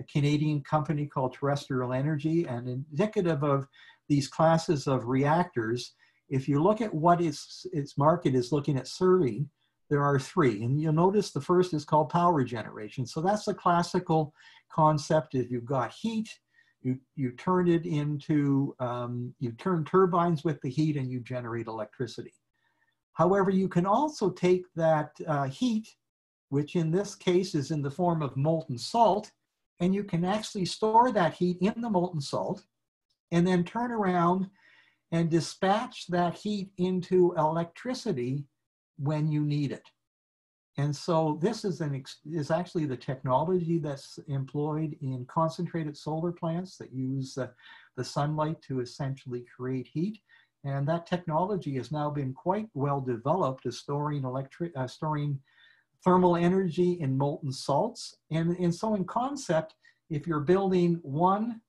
a Canadian company called Terrestrial Energy and indicative of these classes of reactors, if you look at what its, its market is looking at serving, there are three. And you'll notice the first is called power generation. So that's the classical concept. If you've got heat, you, you turn it into, um, you turn turbines with the heat and you generate electricity. However, you can also take that uh, heat, which in this case is in the form of molten salt, and you can actually store that heat in the molten salt and then turn around and dispatch that heat into electricity when you need it. And so this is an is actually the technology that's employed in concentrated solar plants that use uh, the sunlight to essentially create heat. And that technology has now been quite well developed as storing electric, uh, storing thermal energy in molten salts. And, and so in concept, if you're building one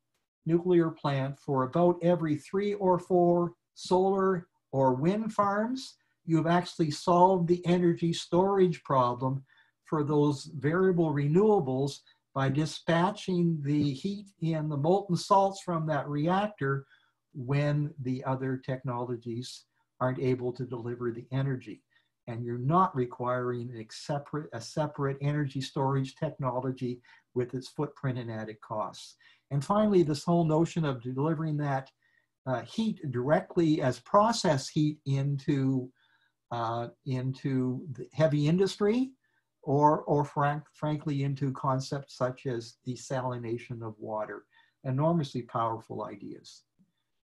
nuclear plant for about every three or four solar or wind farms, you've actually solved the energy storage problem for those variable renewables by dispatching the heat in the molten salts from that reactor when the other technologies aren't able to deliver the energy. And you're not requiring a separate, a separate energy storage technology with its footprint and added costs. And finally, this whole notion of delivering that uh, heat directly as process heat into uh, into the heavy industry or, or frank, frankly into concepts such as desalination of water. Enormously powerful ideas.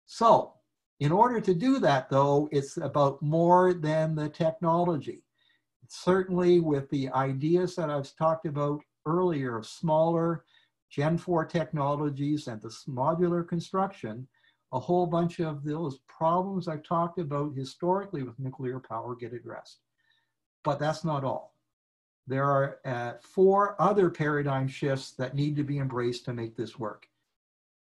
So in order to do that though, it's about more than the technology. Certainly with the ideas that I've talked about earlier of smaller Gen 4 technologies and the modular construction, a whole bunch of those problems I've talked about historically with nuclear power get addressed. But that's not all. There are uh, four other paradigm shifts that need to be embraced to make this work.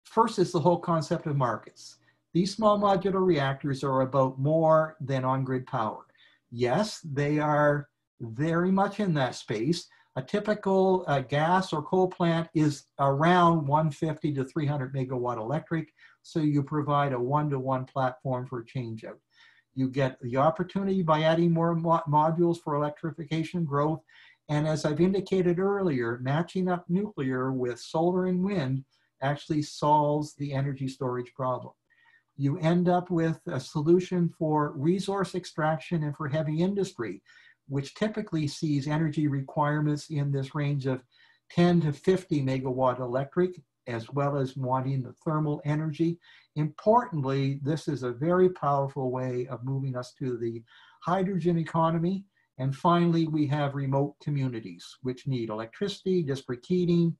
First is the whole concept of markets. These small modular reactors are about more than on-grid power. Yes, they are very much in that space. A typical uh, gas or coal plant is around 150 to 300 megawatt electric. So you provide a one-to-one platform for changeout. You get the opportunity by adding more mo modules for electrification growth. And as I've indicated earlier, matching up nuclear with solar and wind actually solves the energy storage problem. You end up with a solution for resource extraction and for heavy industry, which typically sees energy requirements in this range of 10 to 50 megawatt electric as well as wanting the thermal energy. Importantly, this is a very powerful way of moving us to the hydrogen economy. And finally, we have remote communities, which need electricity, district heating,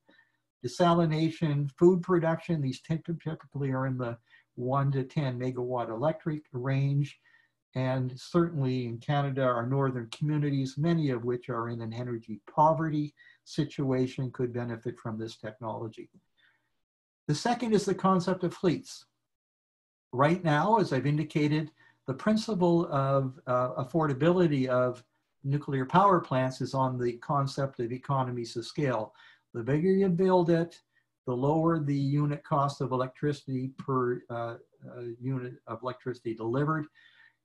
desalination, food production. These typically are in the one to 10 megawatt electric range. And certainly in Canada, our northern communities, many of which are in an energy poverty situation, could benefit from this technology. The second is the concept of fleets. Right now, as I've indicated, the principle of uh, affordability of nuclear power plants is on the concept of economies of scale. The bigger you build it, the lower the unit cost of electricity per uh, uh, unit of electricity delivered.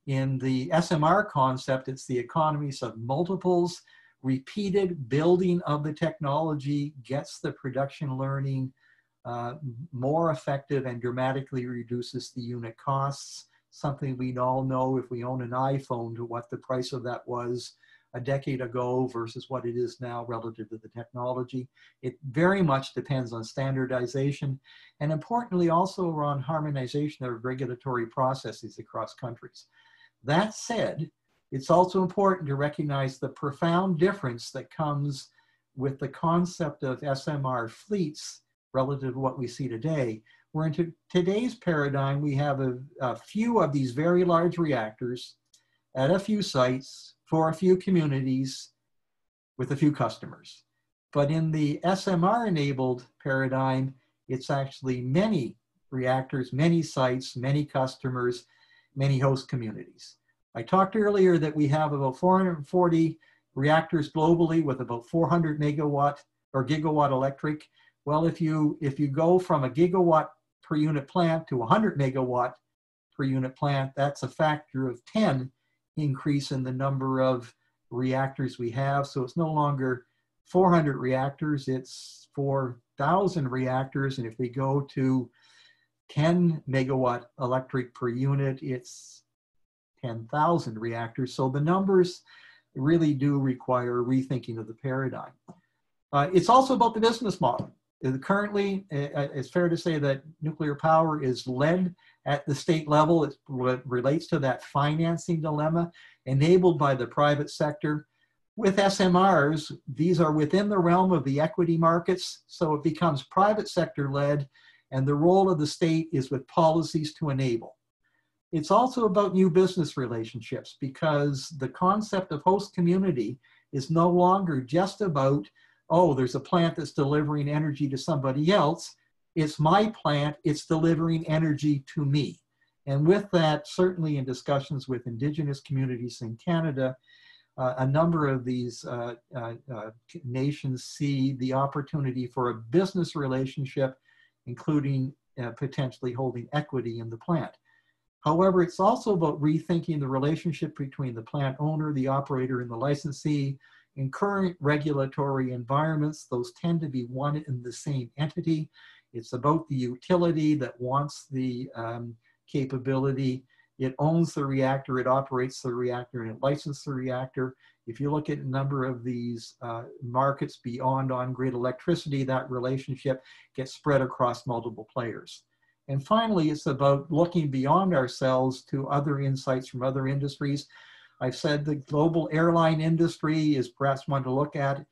In the SMR concept, it's the economies of multiples. Repeated building of the technology gets the production learning uh, more effective and dramatically reduces the unit costs. Something we all know if we own an iPhone to what the price of that was a decade ago versus what it is now relative to the technology. It very much depends on standardization and importantly also on harmonization of regulatory processes across countries. That said, it's also important to recognize the profound difference that comes with the concept of SMR fleets relative to what we see today. Where in today's paradigm, we have a, a few of these very large reactors at a few sites for a few communities with a few customers. But in the SMR enabled paradigm, it's actually many reactors, many sites, many customers, many host communities. I talked earlier that we have about 440 reactors globally with about 400 megawatt or gigawatt electric. Well, if you, if you go from a gigawatt per unit plant to 100 megawatt per unit plant, that's a factor of 10 increase in the number of reactors we have. So it's no longer 400 reactors, it's 4,000 reactors. And if we go to 10 megawatt electric per unit, it's 10,000 reactors. So the numbers really do require rethinking of the paradigm. Uh, it's also about the business model. Currently, it's fair to say that nuclear power is led at the state level. It relates to that financing dilemma enabled by the private sector. With SMRs, these are within the realm of the equity markets, so it becomes private sector led, and the role of the state is with policies to enable. It's also about new business relationships because the concept of host community is no longer just about, oh, there's a plant that's delivering energy to somebody else. It's my plant, it's delivering energy to me. And with that, certainly in discussions with Indigenous communities in Canada, uh, a number of these uh, uh, uh nations see the opportunity for a business relationship, including uh, potentially holding equity in the plant. However, it's also about rethinking the relationship between the plant owner, the operator, and the licensee. In current regulatory environments, those tend to be one and the same entity. It's about the utility that wants the um, capability. It owns the reactor, it operates the reactor, and it licenses the reactor. If you look at a number of these uh, markets beyond on-grid electricity, that relationship gets spread across multiple players. And finally, it's about looking beyond ourselves to other insights from other industries. I've said the global airline industry is perhaps one to look at,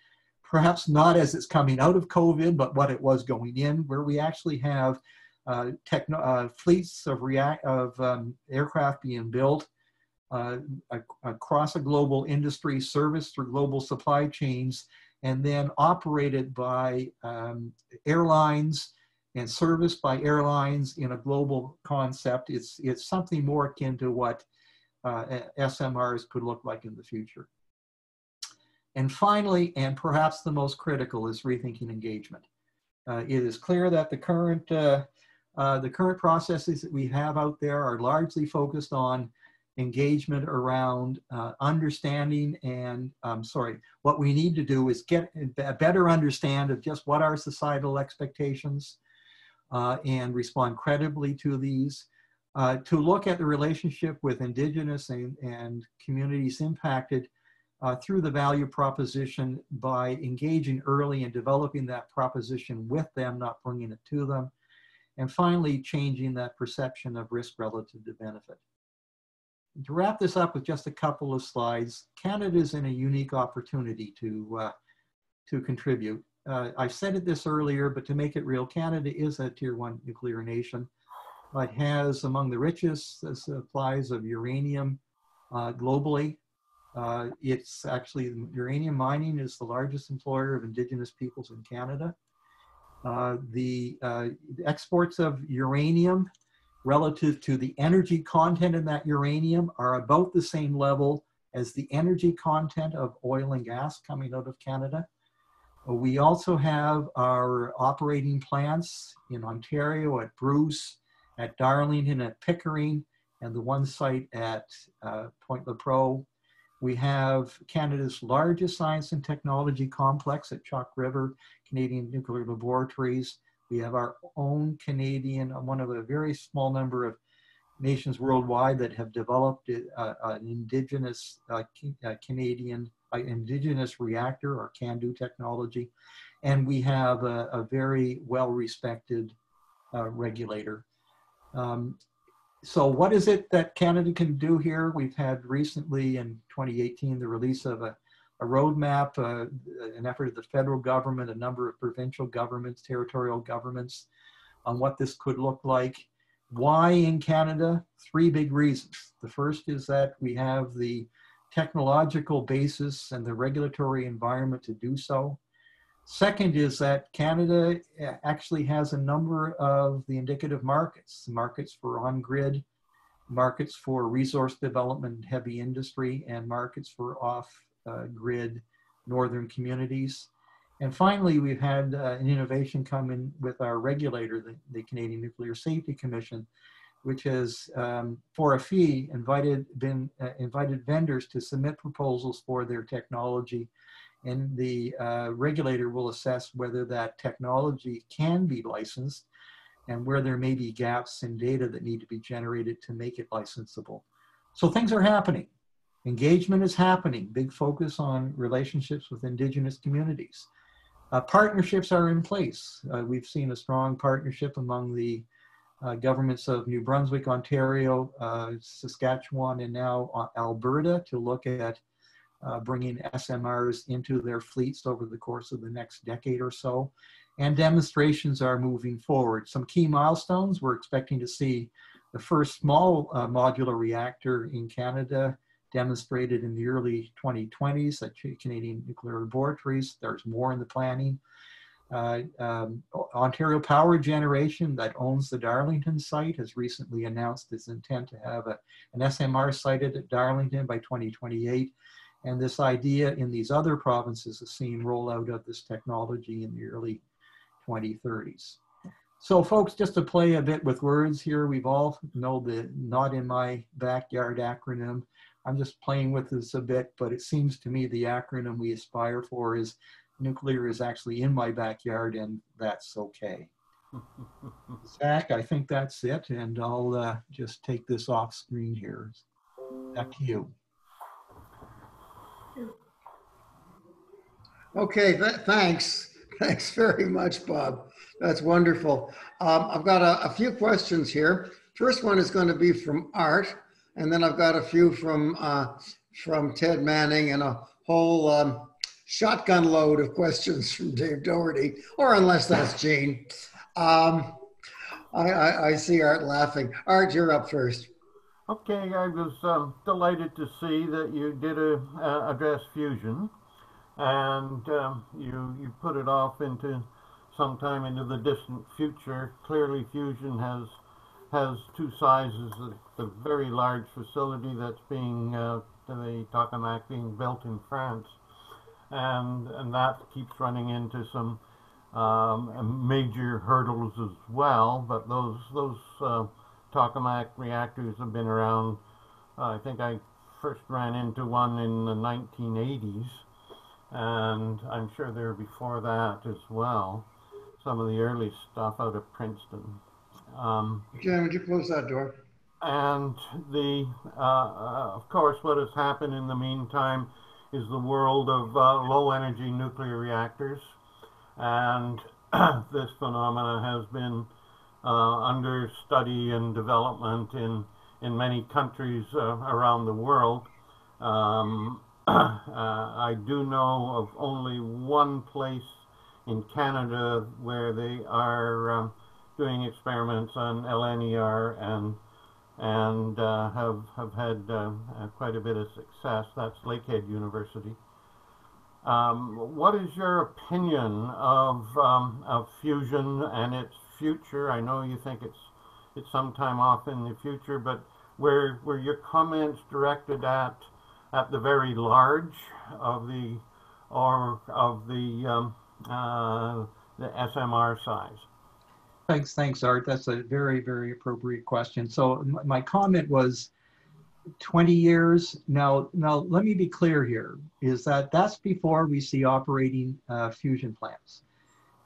perhaps not as it's coming out of COVID, but what it was going in, where we actually have uh, techno, uh, fleets of, react, of um, aircraft being built uh, across a global industry, serviced through global supply chains, and then operated by um, airlines and serviced by airlines in a global concept. It's, it's something more akin to what uh, SMRs could look like in the future. And finally, and perhaps the most critical, is rethinking engagement. Uh, it is clear that the current, uh, uh the current processes that we have out there are largely focused on engagement around uh, understanding and um, sorry what we need to do is get a better understand of just what are societal expectations uh, and respond credibly to these. Uh, to look at the relationship with indigenous and, and communities impacted uh, through the value proposition by engaging early and developing that proposition with them, not bringing it to them. And finally, changing that perception of risk relative to benefit. And to wrap this up with just a couple of slides, Canada is in a unique opportunity to, uh, to contribute uh, I said it this earlier, but to make it real, Canada is a tier one nuclear nation. It has among the richest supplies of uranium uh, globally. Uh, it's actually, uranium mining is the largest employer of indigenous peoples in Canada. Uh, the, uh, the exports of uranium relative to the energy content in that uranium are about the same level as the energy content of oil and gas coming out of Canada. We also have our operating plants in Ontario at Bruce, at Darlington, at Pickering, and the one site at uh, Point Lepreau. We have Canada's largest science and technology complex at Chalk River, Canadian Nuclear Laboratories. We have our own Canadian, one of a very small number of nations worldwide that have developed uh, an indigenous uh, uh Canadian indigenous reactor or CANDU technology. And we have a, a very well-respected uh, regulator. Um, so what is it that Canada can do here? We've had recently in 2018 the release of a, a roadmap, uh, an effort of the federal government, a number of provincial governments, territorial governments on what this could look like. Why in Canada? Three big reasons. The first is that we have the technological basis and the regulatory environment to do so. Second is that Canada uh, actually has a number of the indicative markets, markets for on-grid, markets for resource development, heavy industry, and markets for off-grid northern communities. And finally, we've had uh, an innovation come in with our regulator, the, the Canadian Nuclear Safety Commission, which has, um, for a fee, invited been uh, invited vendors to submit proposals for their technology, and the uh, regulator will assess whether that technology can be licensed, and where there may be gaps in data that need to be generated to make it licensable. So things are happening. Engagement is happening. Big focus on relationships with indigenous communities. Uh, partnerships are in place. Uh, we've seen a strong partnership among the uh, governments of New Brunswick, Ontario, uh, Saskatchewan, and now uh, Alberta to look at uh, bringing SMRs into their fleets over the course of the next decade or so. And demonstrations are moving forward. Some key milestones, we're expecting to see the first small modular reactor in Canada demonstrated in the early 2020s at Canadian Nuclear Laboratories. There's more in the planning. Uh, um, Ontario Power Generation that owns the Darlington site has recently announced its intent to have a, an SMR sited at Darlington by 2028. And this idea in these other provinces is seeing rollout of this technology in the early 2030s. So folks, just to play a bit with words here, we've all know the not in my backyard acronym. I'm just playing with this a bit, but it seems to me the acronym we aspire for is nuclear is actually in my backyard and that's okay. (laughs) Zach, I think that's it, and I'll uh, just take this off screen here. Back to you. Okay, th thanks. (laughs) Thanks very much, Bob. That's wonderful. Um, I've got a, a, few questions here. First one is going to be from Art. And then I've got a few from, uh, from Ted Manning and a whole um, shotgun load of questions from Dave Doherty, or unless that's Gene. Um, I, I, I, see Art laughing. Art, you're up first. Okay, I was um, delighted to see that you did a, uh, address fusion, and um, you you put it off into sometime into the distant future. Clearly, fusion has has two sizes. The very large facility that's being, uh, the tokamak being built in France. And, and that keeps running into some um, major hurdles as well. But those, those uh, tokamak reactors have been around. Uh, I think I first ran into one in the 1980s. And I'm sure they were before that as well. Some of the early stuff out of Princeton. Um, would you close that door? And the, uh, uh, of course, what has happened in the meantime is the world of uh, low energy nuclear reactors. And (clears throat) this phenomena has been uh, under study and development in, in many countries uh, around the world. Um, I do know of only one place in Canada where they are um, doing experiments on LNER and and uh, have have had uh, quite a bit of success. That's Lakehead University. Um, what is your opinion of um, of fusion and its future? I know you think it's it's sometime off in the future, but were were your comments directed at at the very large of the or of the um, uh, the SMR size? Thanks, thanks, Art. That's a very, very appropriate question. So my comment was 20 years. Now, now let me be clear here, is that that's before we see operating uh, fusion plants.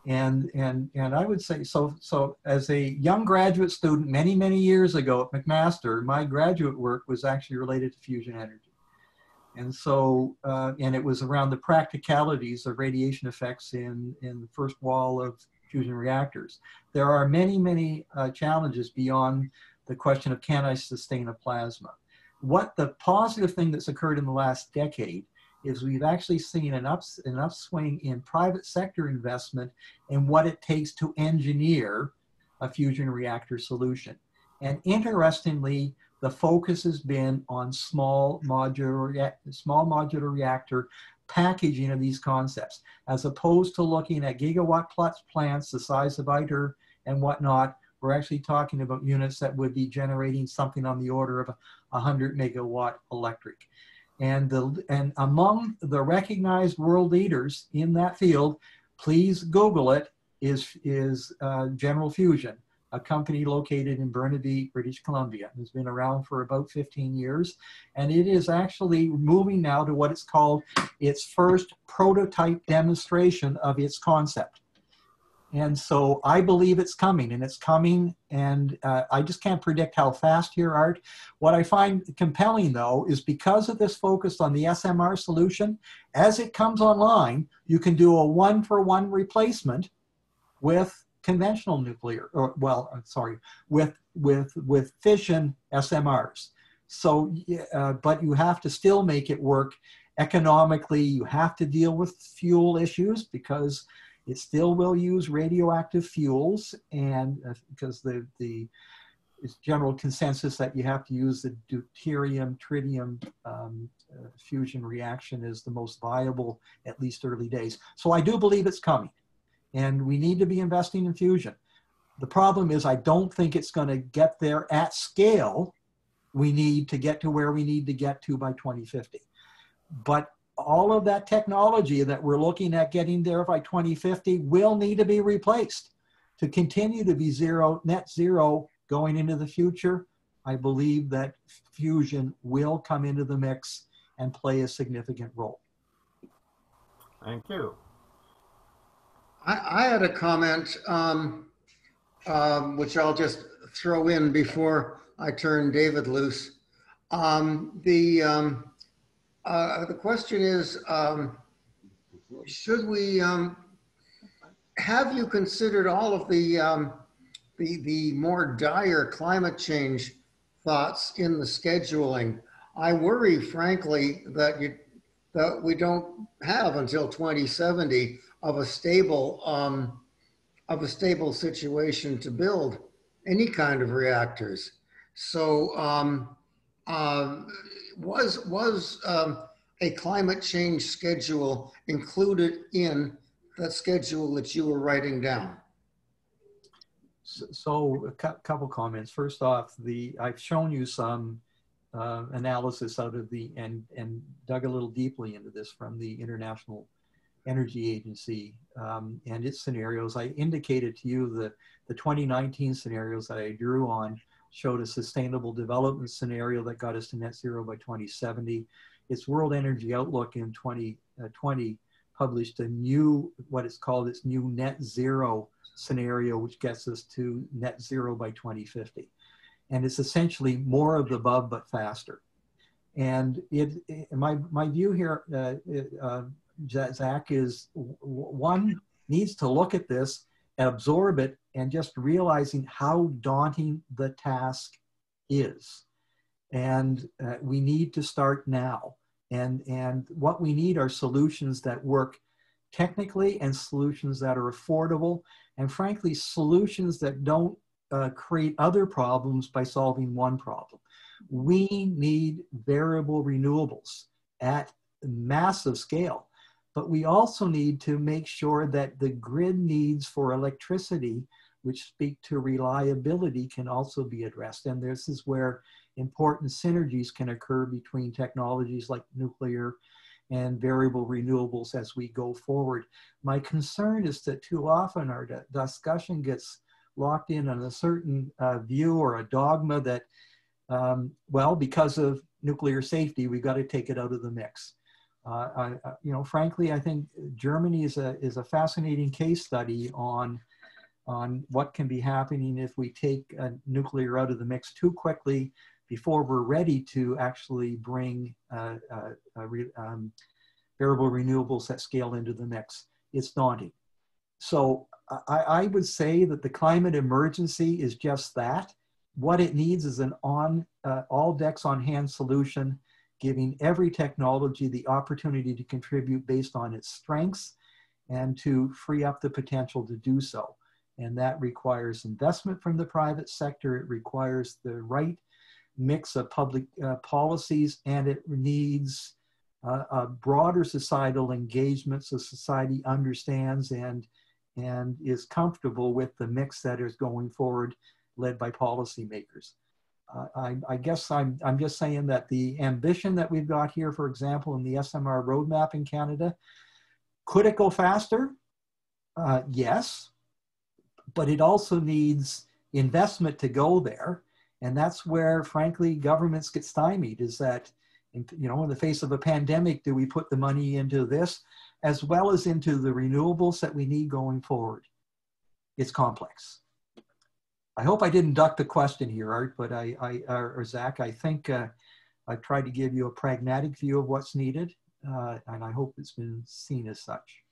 And, and, and I would say, so, so as a young graduate student many, many years ago at McMaster, my graduate work was actually related to fusion energy. And so, uh, and it was around the practicalities of radiation effects in, in the first wall of fusion reactors. There are many, many uh, challenges beyond the question of can I sustain a plasma. What the positive thing that's occurred in the last decade is we've actually seen an, ups, an upswing in private sector investment in what it takes to engineer a fusion reactor solution. And interestingly, the focus has been on small modular, small modular reactor packaging of these concepts, as opposed to looking at gigawatt plus plants the size of ITER and whatnot. We're actually talking about units that would be generating something on the order of 100 megawatt electric. And, the, and among the recognized world leaders in that field, please Google it, is, is uh, General Fusion a company located in Burnaby, British Columbia. It's been around for about 15 years, and it is actually moving now to what it's called its first prototype demonstration of its concept. And so I believe it's coming and it's coming. And uh, I just can't predict how fast here, Art. What I find compelling though is because of this focus on the SMR solution, as it comes online, you can do a one for one replacement with conventional nuclear, or well, uh, sorry, with, with, with fission SMRs. So, uh, but you have to still make it work economically. You have to deal with fuel issues because it still will use radioactive fuels, and uh, because the the general consensus that you have to use the deuterium tritium um, uh, fusion reaction is the most viable, at least early days. So I do believe it's coming, and we need to be investing in fusion. The problem is I don't think it's going to get there at scale. We need to get to where we need to get to by 2050. But all of that technology that we're looking at getting there by 2050 will need to be replaced to continue to be zero net zero going into the future i believe that fusion will come into the mix and play a significant role thank you i, I had a comment um, um, which i'll just throw in before i turn david loose um, the um, uh, the question is, um, should we, um, have you considered all of the, um, the, the more dire climate change thoughts in the scheduling? I worry, frankly, that you, that we don't have until 2070 of a stable, um, of a stable situation to build any kind of reactors. So, um, uh, was was um, a climate change schedule included in that schedule that you were writing down? So, a couple comments. First off, the I've shown you some uh, analysis out of the and and dug a little deeply into this from the International Energy Agency um, and its scenarios. I indicated to you that the 2019 scenarios that I drew on showed a sustainable development scenario that got us to net zero by 2070. Its World Energy Outlook in 2020 uh, published a new, what it's called its new net zero scenario, which gets us to net zero by 2050. And it's essentially more of the above, but faster. And it, it my, my view here, uh, uh, Zach, is one needs to look at this, absorb it, and just realizing how daunting the task is. And uh, we need to start now. And, and what we need are solutions that work technically and solutions that are affordable. And frankly, solutions that don't uh, create other problems by solving one problem. We need variable renewables at massive scale. But we also need to make sure that the grid needs for electricity, which speak to reliability, can also be addressed. And this is where important synergies can occur between technologies like nuclear and variable renewables as we go forward. My concern is that too often our discussion gets locked in on a certain uh, view or a dogma that, um, well, because of nuclear safety, we've got to take it out of the mix. Uh, I, you know, frankly, I think Germany is a, is a fascinating case study on, on what can be happening if we take nuclear out of the mix too quickly before we're ready to actually bring uh, uh, re, um, variable renewables that scale into the mix. It's daunting. So I, I would say that the climate emergency is just that. What it needs is an on, uh, all decks on hand solution giving every technology the opportunity to contribute based on its strengths and to free up the potential to do so. And that requires investment from the private sector. It requires the right mix of public uh, policies and it needs uh, a broader societal engagement so society understands and, and is comfortable with the mix that is going forward led by policymakers. I, I, guess I'm, I'm just saying that the ambition that we've got here, for example, in the SMR roadmap in Canada, could it go faster? Uh, yes, but it also needs investment to go there. And that's where, frankly, governments get stymied is that, you know, in the face of a pandemic, do we put the money into this as well as into the renewables that we need going forward? it's complex. I hope I didn't duck the question here, Art, but I, I or Zach, I think uh, I've tried to give you a pragmatic view of what's needed, uh, and I hope it's been seen as such.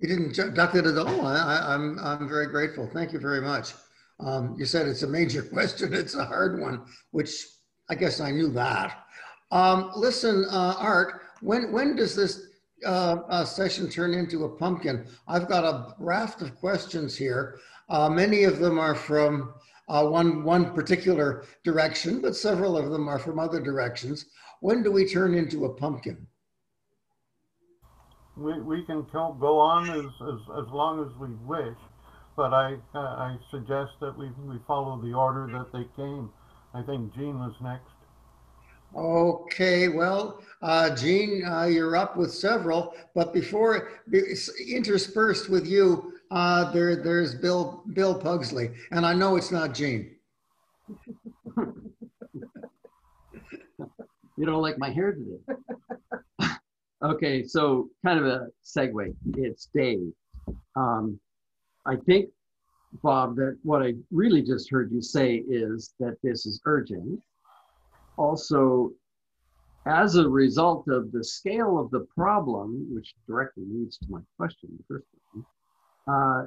You didn't duck it at all. I, am I'm, I'm very grateful. Thank you very much. Um, you said it's a major (laughs) question. It's a hard one, which I guess I knew that. Um, listen, uh, Art, when when does this uh, uh, session turn into a pumpkin? I've got a raft of questions here. Uh, many of them are from uh, one one particular direction, but several of them are from other directions. When do we turn into a pumpkin? we, we can go on as, as, as long as we wish, but I, uh, I suggest that we, we follow the order that they came. I think Jean was next. Okay, well, uh, Jean, uh, you're up with several, but before interspersed with you, uh, there there's Bill Bill Pugsley, and I know it's not Jean. (laughs) you don't like my hair today. (laughs) Okay, so kind of a segue. It's Dave. Um, I think, Bob, that what I really just heard you say is that this is urgent. Also, as a result of the scale of the problem, which directly leads to my question, the first one, uh,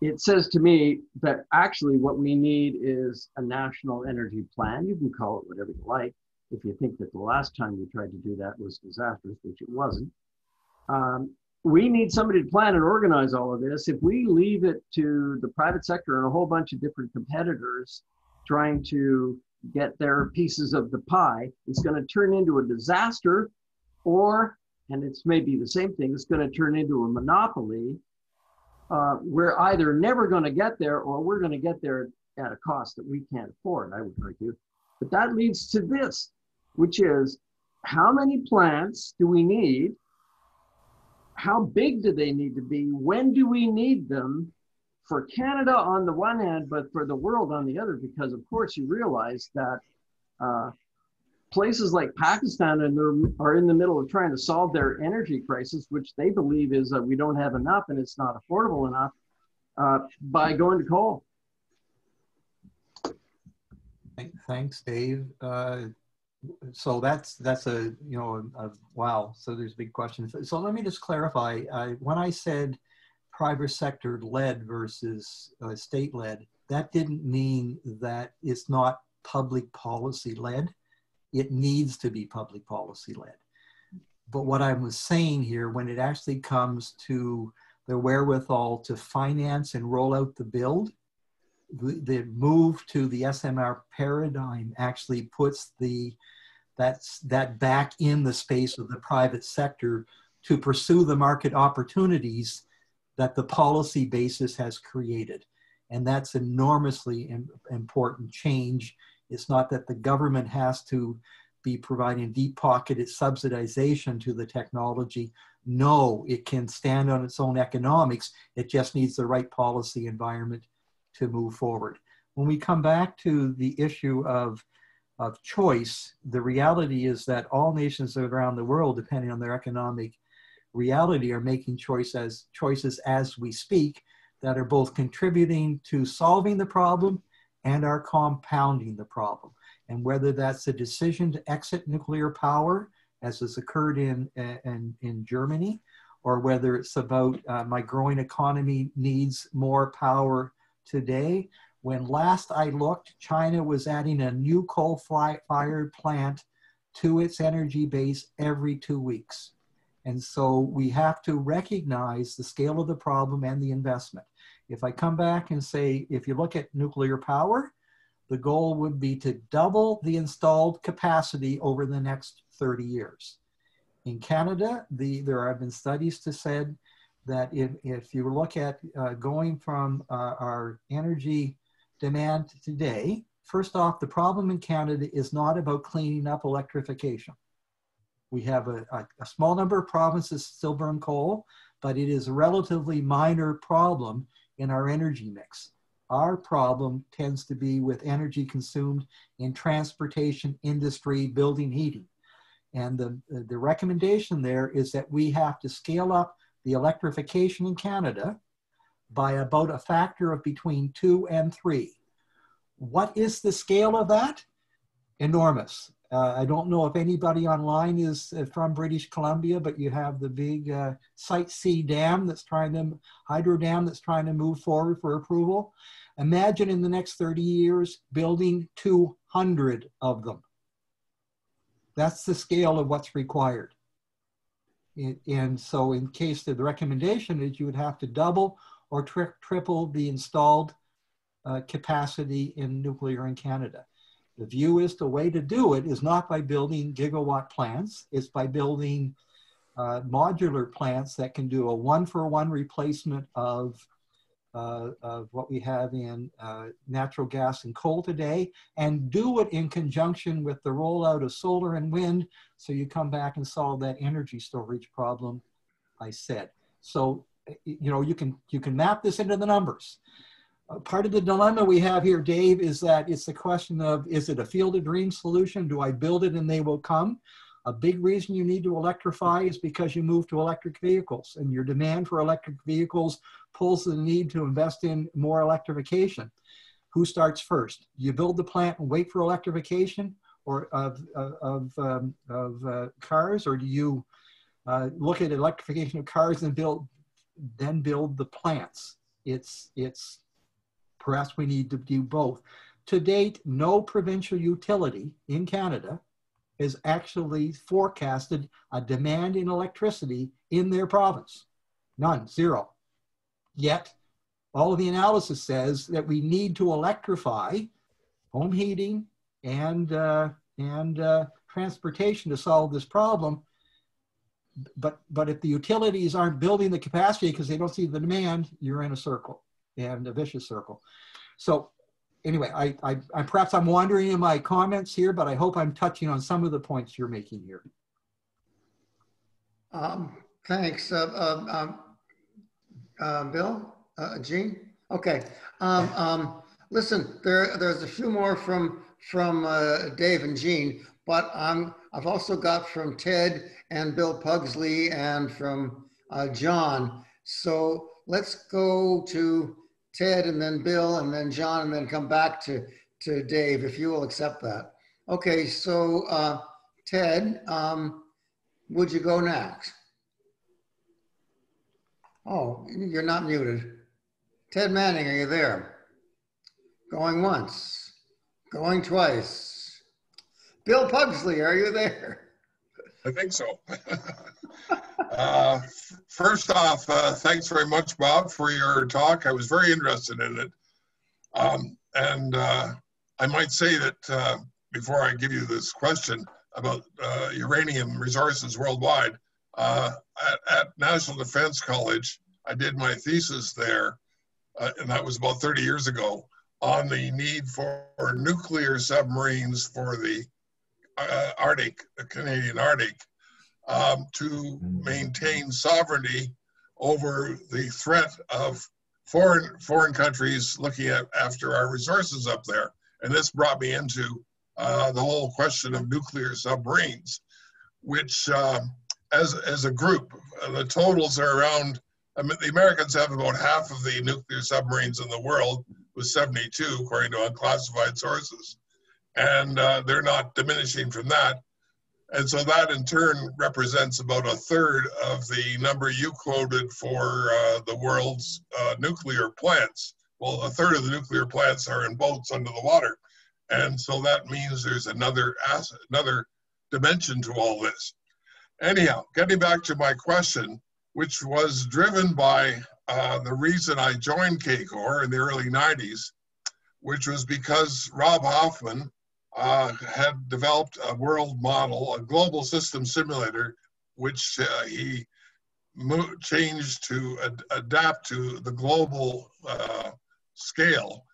it says to me that actually what we need is a national energy plan. You can call it whatever you like if you think that the last time we tried to do that was disastrous, which it wasn't. Um, we need somebody to plan and organize all of this. If we leave it to the private sector and a whole bunch of different competitors trying to get their pieces of the pie, it's going to turn into a disaster, or, and it's maybe the same thing, it's going to turn into a monopoly. Uh, we're either never going to get there or we're going to get there at a cost that we can't afford, I would argue. But that leads to this which is how many plants do we need? How big do they need to be? When do we need them? For Canada on the one hand, but for the world on the other, because of course you realize that uh, places like Pakistan and are in the middle of trying to solve their energy crisis, which they believe is that we don't have enough and it's not affordable enough, uh, by going to coal. Thanks, Dave. Uh, so that's that's a you know a, a, wow so there's big questions so let me just clarify uh, when i said private sector led versus uh, state led that didn't mean that it's not public policy led it needs to be public policy led but what i was saying here when it actually comes to the wherewithal to finance and roll out the build the, move to the SMR paradigm actually puts the that's that back in the space of the private sector to pursue the market opportunities that the policy basis has created. And that's enormously important change. It's not that the government has to be providing deep pocketed subsidization to the technology. No, it can stand on its own economics. It just needs the right policy environment to move forward. When we come back to the issue of, of choice, the reality is that all nations around the world, depending on their economic reality, are making choice as, choices as we speak that are both contributing to solving the problem and are compounding the problem. And whether that's a decision to exit nuclear power, as has occurred in, in, in Germany, or whether it's about uh, my growing economy needs more power today. When last I looked, China was adding a new coal fired plant to its energy base every two weeks. And so we have to recognize the scale of the problem and the investment. If I come back and say, if you look at nuclear power, the goal would be to double the installed capacity over the next 30 years. In Canada, the, there have been studies to said that if, if you look at uh, going from uh, our energy demand today, first off, the problem in Canada is not about cleaning up electrification. We have a, a, a small number of provinces still burn coal, but it is a relatively minor problem in our energy mix. Our problem tends to be with energy consumed in transportation, industry, building, heating. And the, the recommendation there is that we have to scale up the electrification in Canada by about a factor of between two and three. What is the scale of that? Enormous. Uh, I don't know if anybody online is uh, from British Columbia, but you have the big uh, Site C dam that's trying to, hydro dam that's trying to move forward for approval. Imagine in the next 30 years building 200 of them. That's the scale of what's required. And so in case the recommendation is you would have to double or tri triple the installed uh, capacity in nuclear in Canada. The view is the way to do it is not by building gigawatt plants, it's by building uh, modular plants that can do a one for one replacement of, uh, of what we have in uh, natural gas and coal today, and do it in conjunction with the rollout of solar and wind so you come back and solve that energy storage problem I said. So, you know, you can, you can map this into the numbers. Part of the dilemma we have here, Dave, is that it's the question of, is it a field of dreams solution? Do I build it and they will come? A big reason you need to electrify is because you move to electric vehicles and your demand for electric vehicles pulls the need to invest in more electrification. Who starts first? You build the plant and wait for electrification or of, of, um, of uh, cars or do you uh, look at electrification of cars and build, then build the plants? It's, it's Perhaps we need to do both. To date, no provincial utility in Canada has actually forecasted a demand in electricity in their province. None, zero. Yet, all of the analysis says that we need to electrify home heating and, uh, and uh, transportation to solve this problem. But, but if the utilities aren't building the capacity because they don't see the demand, you're in a circle and a vicious circle. So anyway, I, I, I, perhaps I'm wandering in my comments here, but I hope I'm touching on some of the points you're making here. Um, thanks, uh, uh, um, uh, Bill, uh, Gene. Okay. Um, um, listen, there, there's a few more from from uh, Dave and Gene, but um, I've also got from Ted and Bill Pugsley and from uh, John. So let's go to Ted and then Bill and then John and then come back to, to Dave, if you will accept that. Okay, so uh, Ted, um, would you go next? Oh, you're not muted. Ted Manning, are you there? Going once, going twice. Bill Pugsley, are you there? I think so. (laughs) uh, first off, uh, thanks very much, Bob, for your talk. I was very interested in it. Um, and uh, I might say that uh, before I give you this question about uh, uranium resources worldwide, uh, at, at, National Defense College, I did my thesis there, and that was about 30 years ago, on the need for nuclear submarines for the Arctic, the Canadian Arctic, um, to maintain sovereignty over the threat of foreign foreign countries looking at after our resources up there. And this brought me into uh, the whole question of nuclear submarines, which, uh, as as a group, uh, the totals are around. I mean, the Americans have about half of the nuclear submarines in the world, with 72, according to unclassified sources and uh, they're not diminishing from that. And so that in turn represents about a third of the number you quoted for uh, the world's uh, nuclear plants. Well, a third of the nuclear plants are in boats under the water. And so that means there's another asset, another dimension to all this. Anyhow, getting back to my question, which was driven by uh, the reason I joined CACOR in the early 90s, which was because Rob Hoffman, uh, had developed a world model, a global system simulator, which uh, he changed to ad adapt to the global uh, scale.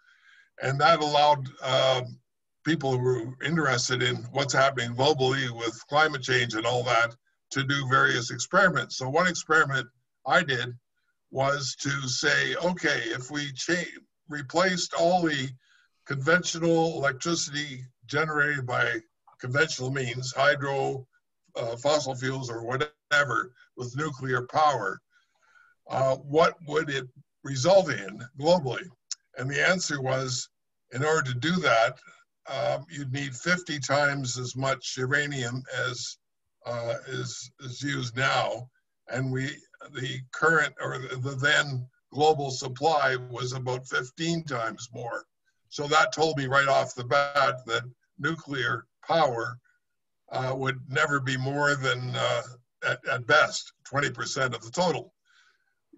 And that allowed um, people who were interested in what's happening globally with climate change and all that to do various experiments. So one experiment I did was to say, okay, if we replaced all the conventional electricity generated by conventional means, hydro, uh, fossil fuels, or whatever, with nuclear power, uh, what would it result in globally? And the answer was, in order to do that, um, you'd need 50 times as much uranium as uh, is, is used now. And we, the current or the, the then global supply was about 15 times more. So that told me right off the bat that nuclear power uh, would never be more than, uh, at, at best, 20% of the total.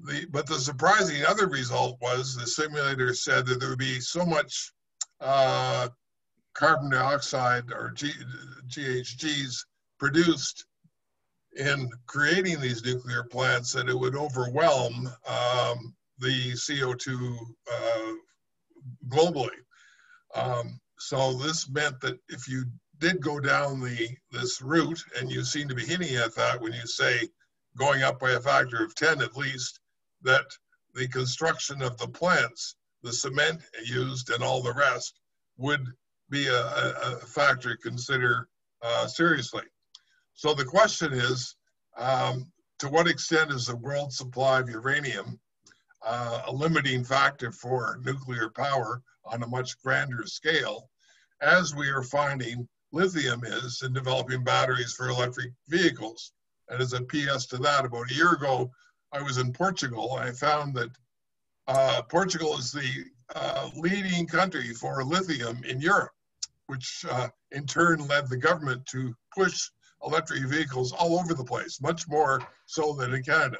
The, but the surprising other result was the simulator said that there would be so much uh, carbon dioxide or G, GHGs produced in creating these nuclear plants that it would overwhelm um, the CO2 uh, globally. Um, so this meant that if you did go down the this route, and you seem to be hinting at that when you say going up by a factor of 10 at least, that the construction of the plants, the cement used and all the rest would be a, a factor to consider uh, seriously. So the question is, um, to what extent is the world supply of uranium uh, a limiting factor for nuclear power on a much grander scale, as we are finding lithium is in developing batteries for electric vehicles. And as a PS to that, about a year ago, I was in Portugal. And I found that uh, Portugal is the uh, leading country for lithium in Europe, which uh, in turn led the government to push electric vehicles all over the place, much more so than in Canada.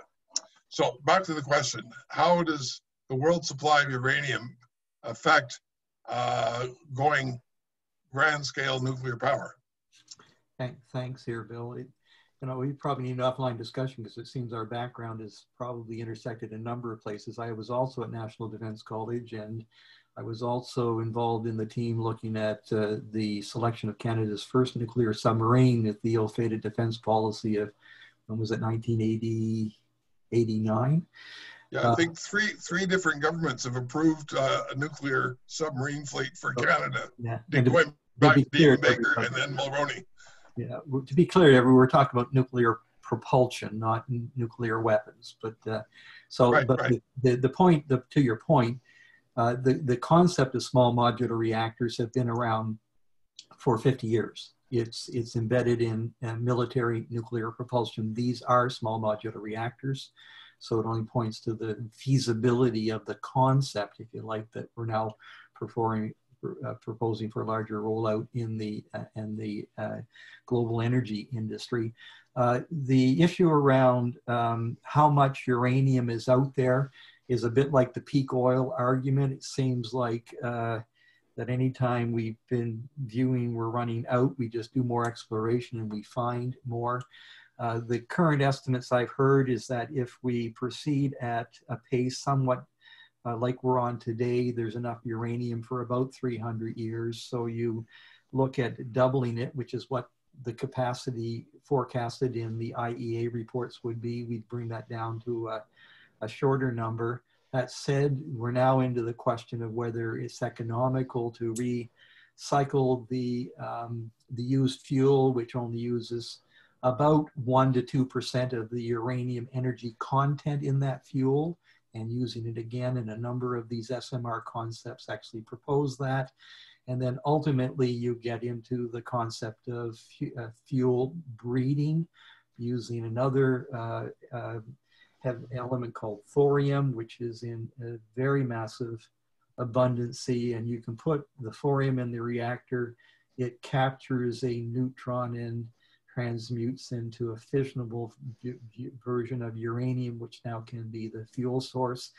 So back to the question, how does the world supply of uranium affect uh, going grand scale nuclear power? Thanks here, Bill. It, you know, we probably need an offline discussion because it seems our background is probably intersected in a number of places. I was also at National Defense College and I was also involved in the team looking at uh, the selection of Canada's first nuclear submarine at the ill-fated defense policy of, when was it, 1980, 89? Yeah, I uh, think three three different governments have approved uh, a nuclear submarine fleet for oh, Canada. Yeah, going back to Baker and then Mulroney. Yeah, to be clear, we were talking about nuclear propulsion, not nuclear weapons. But uh, so, right, but right. The, the, the point the, to your point, uh, the the concept of small modular reactors have been around for 50 years. It's it's embedded in uh, military nuclear propulsion. These are small modular reactors. So it only points to the feasibility of the concept, if you like, that we're now performing, uh, proposing for a larger rollout in the uh, in the uh, global energy industry. Uh, the issue around um, how much uranium is out there is a bit like the peak oil argument. It seems like uh, that anytime we've been viewing we're running out, we just do more exploration and we find more. Uh, the current estimates I've heard is that if we proceed at a pace somewhat uh, like we're on today, there's enough uranium for about 300 years. So you look at doubling it, which is what the capacity forecasted in the IEA reports would be. We'd bring that down to a, a shorter number. That said, we're now into the question of whether it's economical to recycle the, um, the used fuel, which only uses about 1 to 2% of the uranium energy content in that fuel and using it again. And a number of these SMR concepts actually propose that. And then ultimately you get into the concept of uh, fuel breeding using another uh, uh, element called thorium, which is in a very massive abundancy. And you can put the thorium in the reactor. It captures a neutron and transmutes into a fissionable version of uranium, which now can be the fuel source.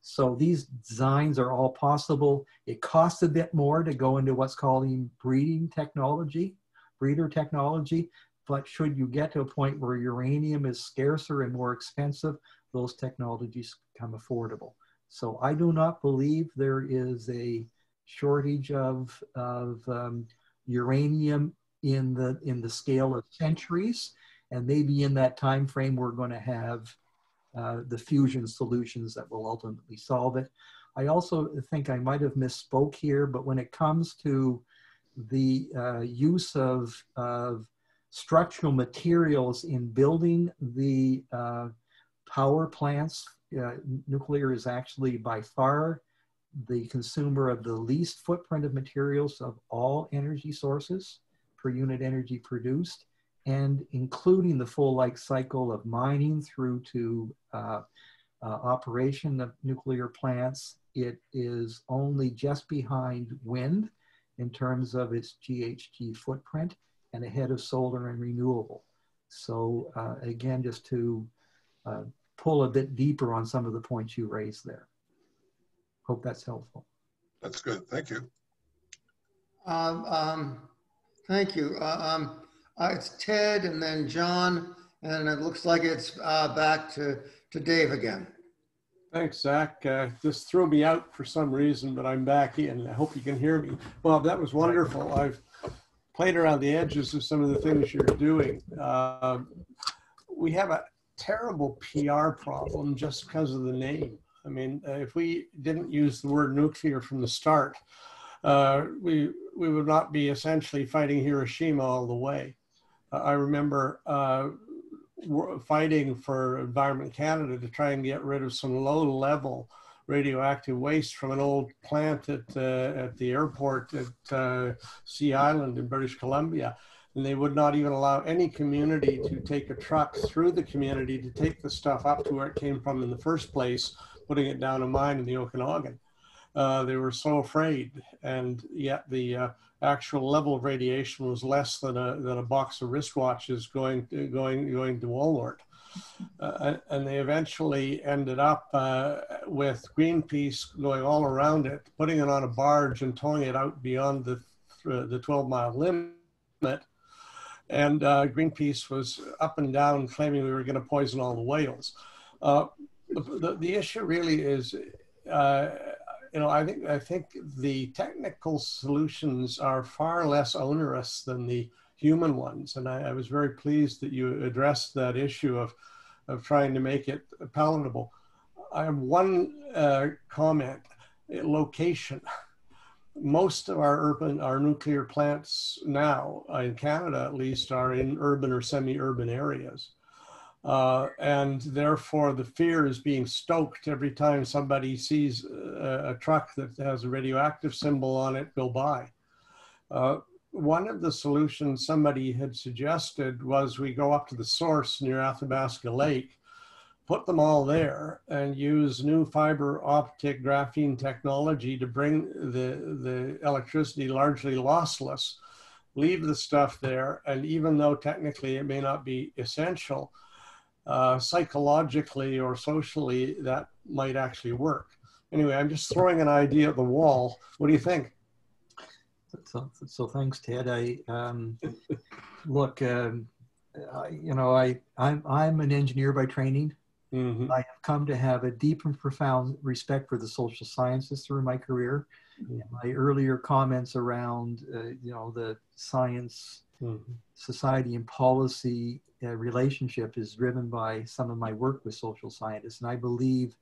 So these designs are all possible. It costs a bit more to go into what's called breeding technology, breeder technology, but should you get to a point where uranium is scarcer and more expensive, those technologies become affordable. So I do not believe there is a shortage of, of um, uranium in the in the scale of centuries and maybe in that time frame we're going to have uh, the fusion solutions that will ultimately solve it i also think i might have misspoke here but when it comes to the uh, use of, of structural materials in building the uh, power plants uh, nuclear is actually by far the consumer of the least footprint of materials of all energy sources per unit energy produced, and including the full life cycle of mining through to uh, uh, operation of nuclear plants. It is only just behind wind in terms of its GHG footprint and ahead of solar and renewable. So uh, again, just to uh, pull a bit deeper on some of the points you raised there. Hope that's helpful. That's good. Thank you. Um, um, thank you. Uh, um, uh, it's Ted and then John, and it looks like it's uh, back to, to Dave again. Thanks, Zach. Uh, this threw me out for some reason, but I'm back in. I hope you can hear me. Well, that was wonderful. I've played around the edges of some of the things you're doing. Uh, we have a terrible PR problem just because of the name. I mean, uh, if we didn't use the word nuclear from the start, uh, we we would not be essentially fighting Hiroshima all the way. Uh, I remember uh, fighting for Environment Canada to try and get rid of some low-level radioactive waste from an old plant at uh, at the airport at uh, Sea Island in British Columbia and they would not even allow any community to take a truck through the community to take the stuff up to where it came from in the first place, putting it down a mine in the Okanagan. Uh, they were so afraid, and yet the uh, actual level of radiation was less than a than a box of wristwatches going to, going going to Walmart. Uh, and they eventually ended up uh, with Greenpeace going all around it, putting it on a barge and towing it out beyond the the 12 mile limit and uh, Greenpeace was up and down claiming we were going to poison all the whales. Uh, the, the issue really is, uh, you know, I think I think the technical solutions are far less onerous than the human ones, and I, I was very pleased that you addressed that issue of of trying to make it palatable. I have one uh, comment: location most of our urban, our nuclear plants now, uh, in Canada at least, are in urban or semi-urban areas. Uh, and therefore the fear is being stoked every time somebody sees a, a, truck that has a radioactive symbol on it go by. Uh, one of the solutions somebody had suggested was we go up to the source near Athabasca Lake put them all there and use new fiber optic graphene technology to bring the, the electricity largely lossless, leave the stuff there, and even though technically it may not be essential, uh, psychologically or socially, that might actually work. Anyway, I'm just throwing an idea at the wall. What do you think? So, so thanks, Ted. I um, look, um, I, you know, I I'm I'm an engineer by training. Mm-hmm. I have come to have a deep and profound respect for the social sciences through my career. Mm-hmm. My earlier comments around, uh, you know, the science, mm-hmm. society, and policy uh, relationship is driven by some of my work with social scientists. And I believe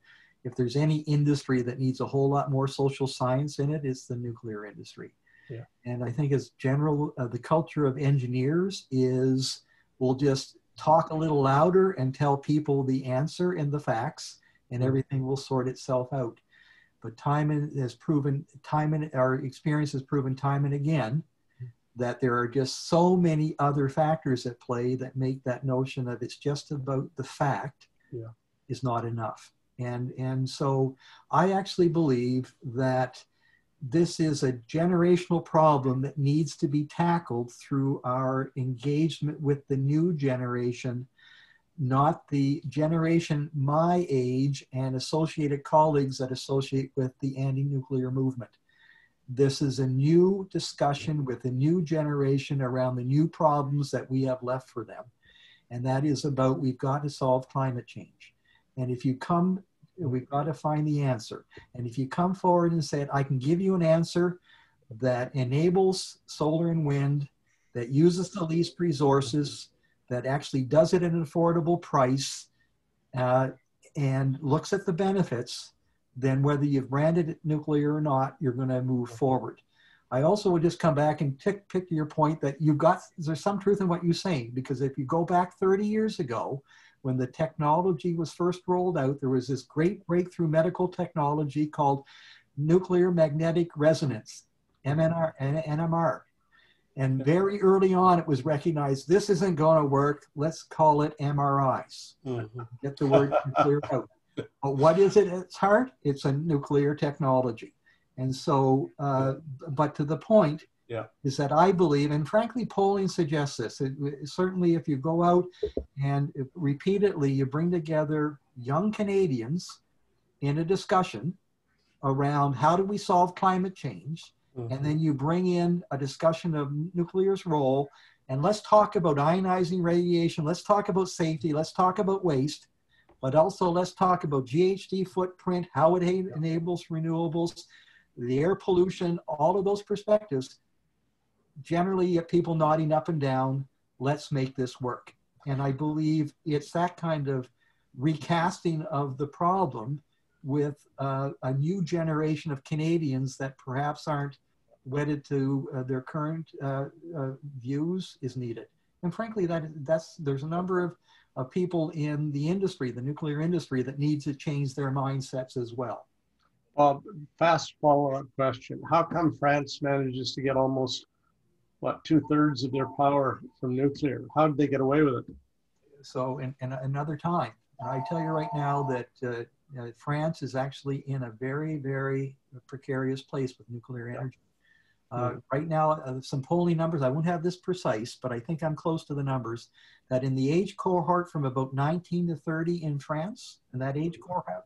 if there's any industry that needs a whole lot more social science in it, it's the nuclear industry. Yeah. And I think as general, uh, the culture of engineers is we'll just talk a little louder and tell people the answer and the facts, and mm-hmm. everything will sort itself out. But time has proven, time and our experience has proven time and again that there are just so many other factors at play that make that notion of it's just about the fact yeah. is not enough. And, and so I actually believe that this is a generational problem that needs to be tackled through our engagement with the new generation, not the generation my age and associated colleagues that associate with the anti nuclear movement. This is a new discussion with a new generation around the new problems that we have left for them. And that is about we've got to solve climate change. And if you come we've got to find the answer. And if you come forward and say, I can give you an answer that enables solar and wind, that uses the least resources, that actually does it at an affordable price, uh, and looks at the benefits, then whether you've branded it nuclear or not, you're going to move forward. I also would just come back and pick, pick your point that you've got, there's some truth in what you're saying, because if you go back 30 years ago, when the technology was first rolled out, there was this great breakthrough medical technology called nuclear magnetic resonance, MNR, NMR. And very early on, it was recognized this isn't going to work. Let's call it MRIs. Mm-hmm. Get the word (laughs) nuclear out. But what is it at its heart? It's a nuclear technology. And so, uh, but to the point, yeah. is that I believe, and frankly, polling suggests this. It, certainly, if you go out and repeatedly you bring together young Canadians in a discussion around how do we solve climate change, mm-hmm. and then you bring in a discussion of nuclear's role, and let's talk about ionizing radiation, let's talk about safety, let's talk about waste, but also let's talk about GHG footprint, how it enables renewables, the air pollution, all of those perspectives generally people nodding up and down, let's make this work. And I believe it's that kind of recasting of the problem with uh, a new generation of Canadians that perhaps aren't wedded to uh, their current uh, uh views is needed. And frankly, that that's there's a number of, of people in the industry, the nuclear industry, that need to change their mindsets as well. Well, fast follow-up question: How come France manages to get almost what two thirds of their power from nuclear. How did they get away with it? So, in, in another time, I tell you right now that uh, uh, France is actually in a very, very precarious place with nuclear energy. Uh, right now, uh, some polling numbers, I won't have this precise, but I think I'm close to the numbers, that in the age cohort from about 19 to 30 in France, and that age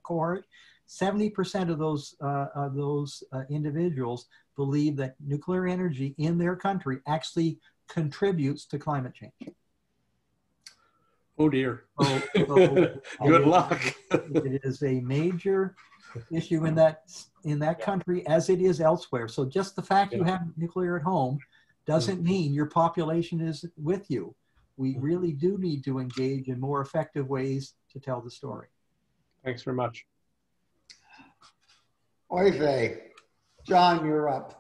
cohort, 70% of those, uh, of those uh, individuals believe that nuclear energy in their country actually contributes to climate change. Oh dear. So, (laughs) so Good luck. it is a major issue in that in that country as it is elsewhere. So just the fact yeah. you have nuclear at home doesn't mean your population is with you. We mm-hmm. really do need to engage in more effective ways to tell the story. Thanks very much. Oy vey. John, you're up.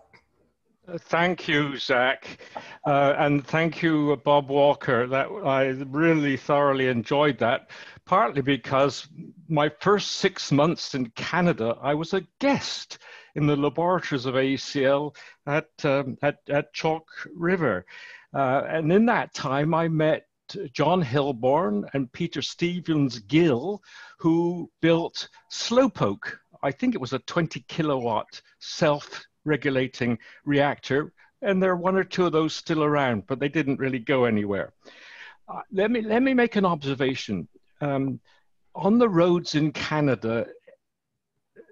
Thank you, Zach, uh, and thank you, Bob Walker. That I really thoroughly enjoyed that. Partly because my first six months in Canada, I was a guest in the laboratories of AECL at um, at, at Chalk River, uh, and in that time, I met John Hilborn and Peter Stevens-Guille, who built Slowpoke I think it was a 20 kilowatt self regulating reactor. And there are one or two of those still around, but they didn't really go anywhere. Uh, let, me, let me make an observation. Um, on the roads in Canada,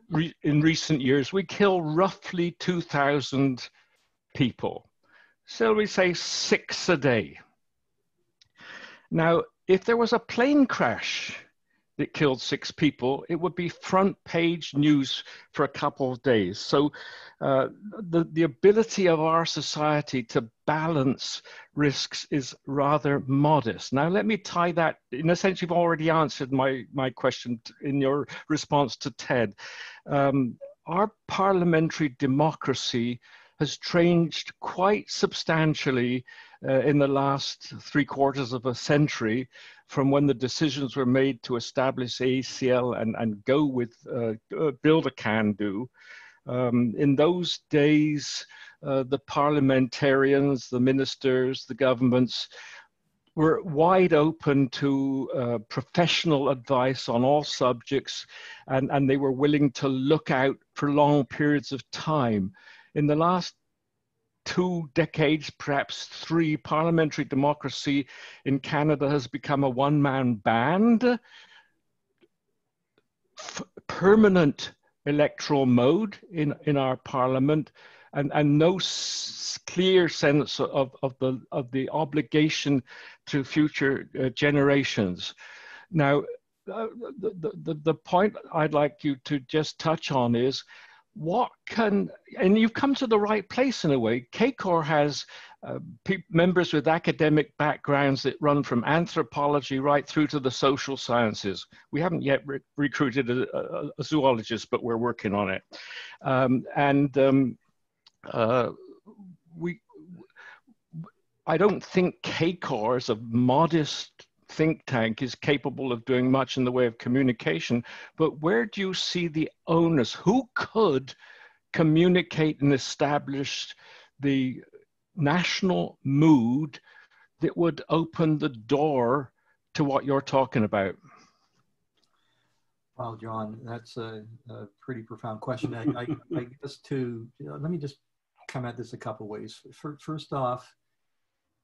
re in recent years, we kill roughly 2,000 people. So we say six a day. Now, if there was a plane crash that killed six people, it would be front page news for a couple of days. So, uh, the, the ability of our society to balance risks is rather modest. Now, let me tie that, in a sense, you've already answered my, my question in your response to Ted. Um, our parliamentary democracy has changed quite substantially uh, in the last three quarters of a century from when the decisions were made to establish AECL and, and go with uh, uh, build a CANDU. Um, in those days, uh, the parliamentarians, the ministers, the governments were wide open to uh, professional advice on all subjects, and, and they were willing to look out for long periods of time. In the last two decades, perhaps three, parliamentary democracy in Canada has become a one man band. F permanent electoral mode in, in our parliament and, and no clear sense of, of, the, of the obligation to future uh, generations. Now, uh, the, the, the point I'd like you to just touch on is what can and you've come to the right place in a way. CACOR has uh, members with academic backgrounds that run from anthropology right through to the social sciences. We haven't yet re recruited a, a, a, zoologist but we're working on it. Um, and um, uh, we i don't think CACOR is a modest think tank is capable of doing much in the way of communication, but where do you see the onus? Who could communicate and establish the national mood that would open the door to what you're talking about? Well, John, that's a, a pretty profound question. I, I, I guess to you know, let me just come at this a couple ways. First off,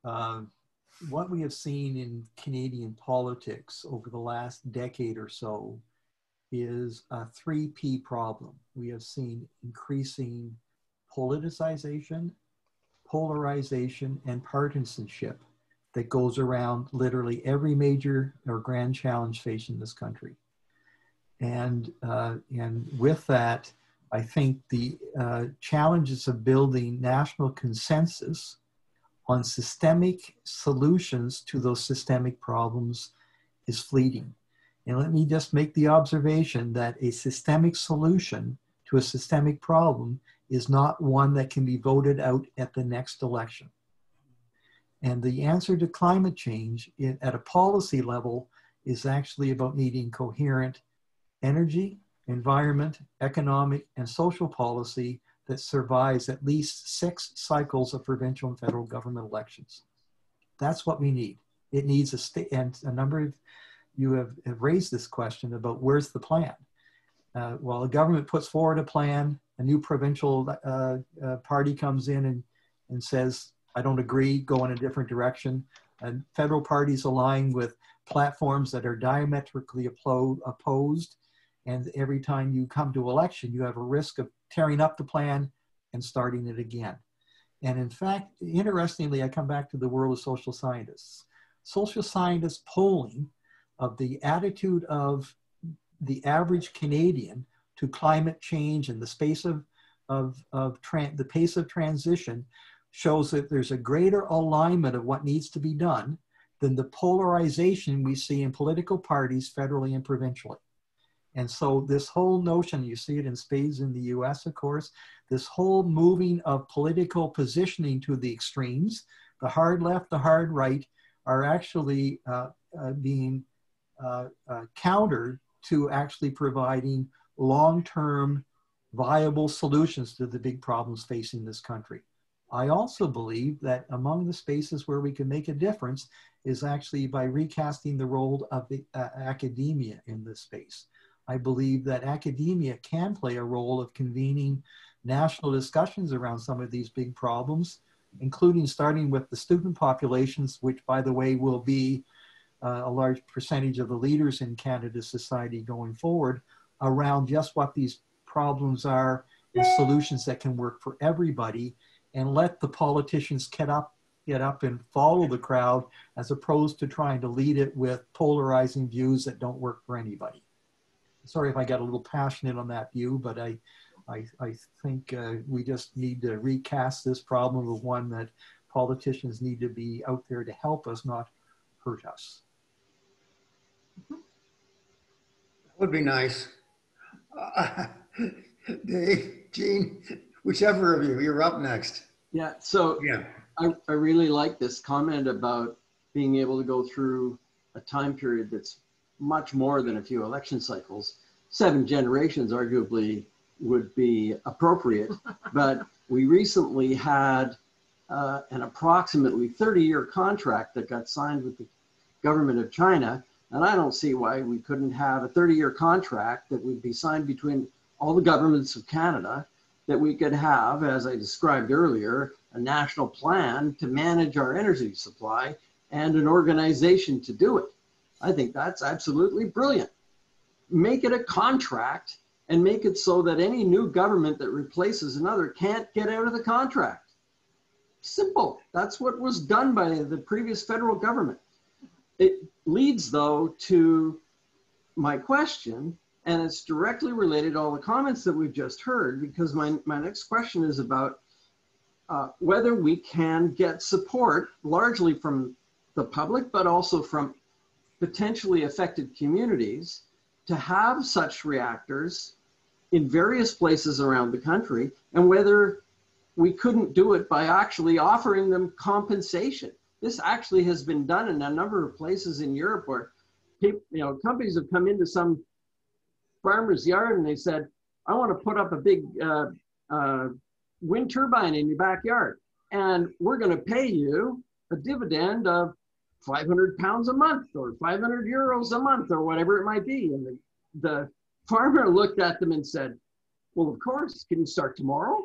uh, what we have seen in Canadian politics over the last decade or so is a 3P problem. We have seen increasing politicization, polarization, and partisanship that goes around literally every major or grand challenge facing this country. And, uh, and with that, I think the uh, challenges of building national consensus on systemic solutions to those systemic problems is fleeting. And let me just make the observation that a systemic solution to a systemic problem is not one that can be voted out at the next election. And the answer to climate change at a policy level is actually about needing coherent energy, environment, economic, and social policy that survives at least six cycles of provincial and federal government elections. That's what we need. It needs a state, and a number of you have, have raised this question about where's the plan. Uh, well, the government puts forward a plan, a new provincial uh, uh, party comes in and, and says, I don't agree, go in a different direction. And federal parties align with platforms that are diametrically opposed and every time you come to election, you have a risk of tearing up the plan and starting it again. And in fact, interestingly, I come back to the world of social scientists. Social scientists polling of the attitude of the average Canadian to climate change and the space of, of, of the pace of transition shows that there's a greater alignment of what needs to be done than the polarization we see in political parties federally and provincially. And so this whole notion, you see it in spades in the US, of course, this whole moving of political positioning to the extremes, the hard left, the hard right, are actually uh, uh, being uh, uh countered to actually providing long-term viable solutions to the big problems facing this country. I also believe that among the spaces where we can make a difference is actually by recasting the role of the uh, academia in this space. I believe that academia can play a role of convening national discussions around some of these big problems, including starting with the student populations, which, by the way, will be uh, a large percentage of the leaders in Canada's society going forward, around just what these problems are and solutions that can work for everybody, and let the politicians get up, get up and follow the crowd, as opposed to trying to lead it with polarizing views that don't work for anybody sorry if I got a little passionate on that view, but I, I, I think uh, we just need to recast this problem of one that politicians need to be out there to help us, not hurt us. That would be nice. Uh, (laughs) Dave, Gene, whichever of you, you're up next. Yeah, so yeah. I, I really like this comment about being able to go through a time period that's much more than a few election cycles. Seven generations arguably would be appropriate, (laughs) but we recently had uh, an approximately 30 year contract that got signed with the government of China. And I don't see why we couldn't have a 30 year contract that would be signed between all the governments of Canada that we could have, as I described earlier, a national plan to manage our energy supply and an organization to do it. I think that's absolutely brilliant. Make it a contract and make it so that any new government that replaces another can't get out of the contract. Simple. That's what was done by the previous federal government. It leads, though, to my question, and it's directly related to all the comments that we've just heard, because my, my next question is about uh, whether we can get support largely from the public, but also from potentially affected communities to have such reactors in various places around the country and whether we couldn't do it by actually offering them compensation. This actually has been done in a number of places in Europe where people, you know, companies have come into some farmer's yard and they said, I want to put up a big uh, uh, wind turbine in your backyard. And we're going to pay you a dividend of 500 pounds a month or 500 euros a month or whatever it might be. And the, the farmer looked at them and said, Well, of course, can you start tomorrow?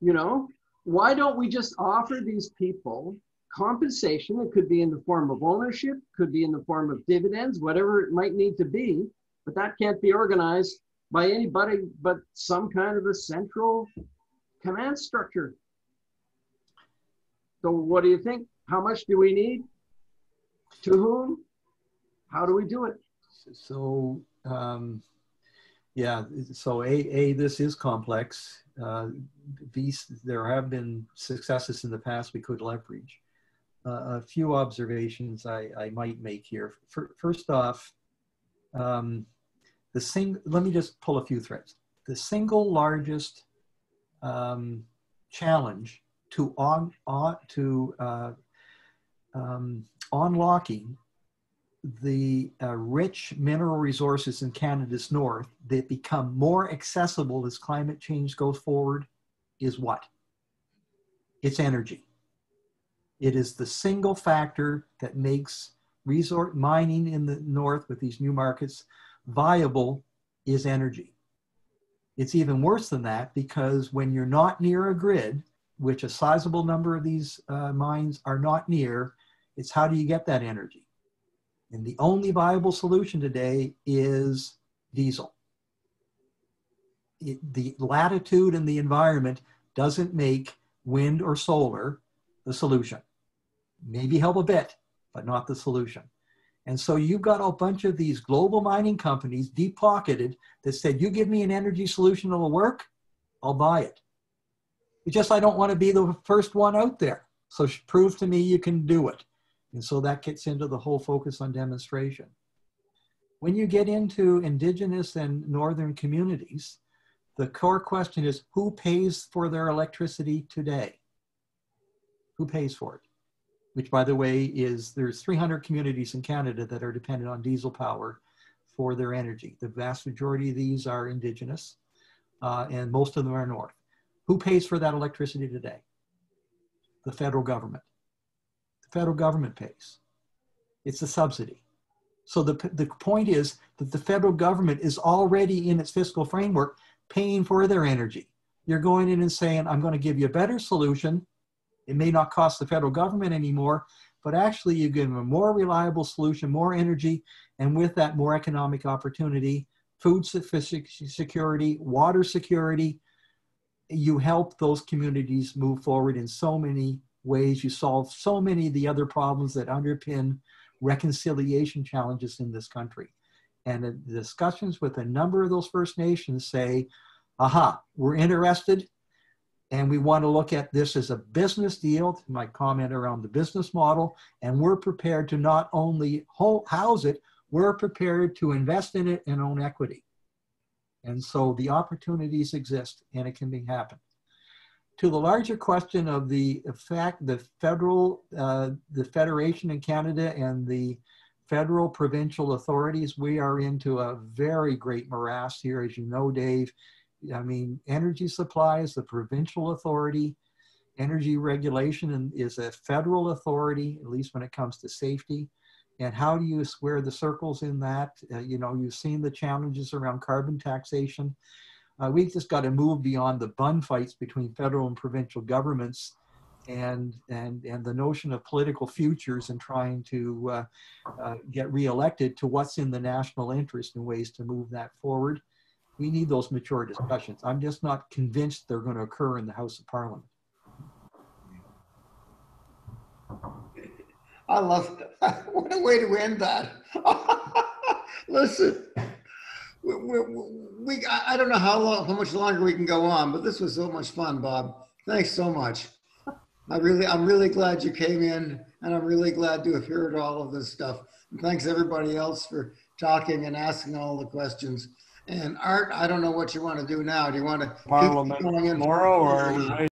You know, why don't we just offer these people compensation? It could be in the form of ownership, could be in the form of dividends, whatever it might need to be, but that can't be organized by anybody but some kind of a central command structure. So, what do you think? How much do we need? To whom? How do we do it? So, um, yeah, so A, A, this is complex. Uh, these, there have been successes in the past we could leverage. Uh, a few observations I, I might make here. first off, um, the sing, let me just pull a few threads. The single largest um, challenge to on, on to uh, um, unlocking the uh, rich mineral resources in Canada's north that become more accessible as climate change goes forward is what? It's energy. It is the single factor that makes resort mining in the north with these new markets viable is energy. It's even worse than that because when you're not near a grid, which a sizable number of these uh, mines are not near, it's how do you get that energy? And the only viable solution today is diesel. It, the latitude and the environment doesn't make wind or solar the solution. Maybe help a bit, but not the solution. And so you've got a bunch of these global mining companies, deep pocketed, that said, You give me an energy solution that'll work, I'll buy it. It's just I don't want to be the first one out there. So prove to me you can do it. And so that gets into the whole focus on demonstration. When you get into indigenous and northern communities, the core question is who pays for their electricity today? Who pays for it? Which, by the way, is there's 300 communities in Canada that are dependent on diesel power for their energy. The vast majority of these are indigenous, uh, and most of them are north. Who pays for that electricity today? The federal government federal government pays. It's a subsidy. So the, the point is that the federal government is already in its fiscal framework paying for their energy. You're going in and saying, I'm going to give you a better solution. It may not cost the federal government anymore, but actually you give them a more reliable solution, more energy, and with that more economic opportunity, food security, water security. You help those communities move forward in so many ways you solve so many of the other problems that underpin reconciliation challenges in this country. And the discussions with a number of those First Nations say, aha, we're interested and we want to look at this as a business deal, my comment around the business model, and we're prepared to not only house it, we're prepared to invest in it and own equity. And so the opportunities exist and it can be happen to the larger question of the fact the federal, uh, the federation in Canada and the federal provincial authorities, we are into a very great morass here, as you know, Dave. I mean, energy supply is the provincial authority. Energy regulation is a federal authority, at least when it comes to safety. And how do you square the circles in that? Uh, you know, you've seen the challenges around carbon taxation. Uh, we've just got to move beyond the bun fights between federal and provincial governments and and and the notion of political futures and trying to uh, uh, get reelected to what's in the national interest and ways to move that forward. We need those mature discussions. I'm just not convinced they're going to occur in the House of Parliament. I love that. (laughs) What a way to end that. (laughs) Listen, we, we, we, I don't know how long, how much longer we can go on, but this was so much fun, Bob. Thanks so much. I really, I'm really glad you came in, and I'm really glad to have heard all of this stuff. And thanks everybody else for talking and asking all the questions. And Art, I don't know what you want to do now. Do you want to Parliament tomorrow, or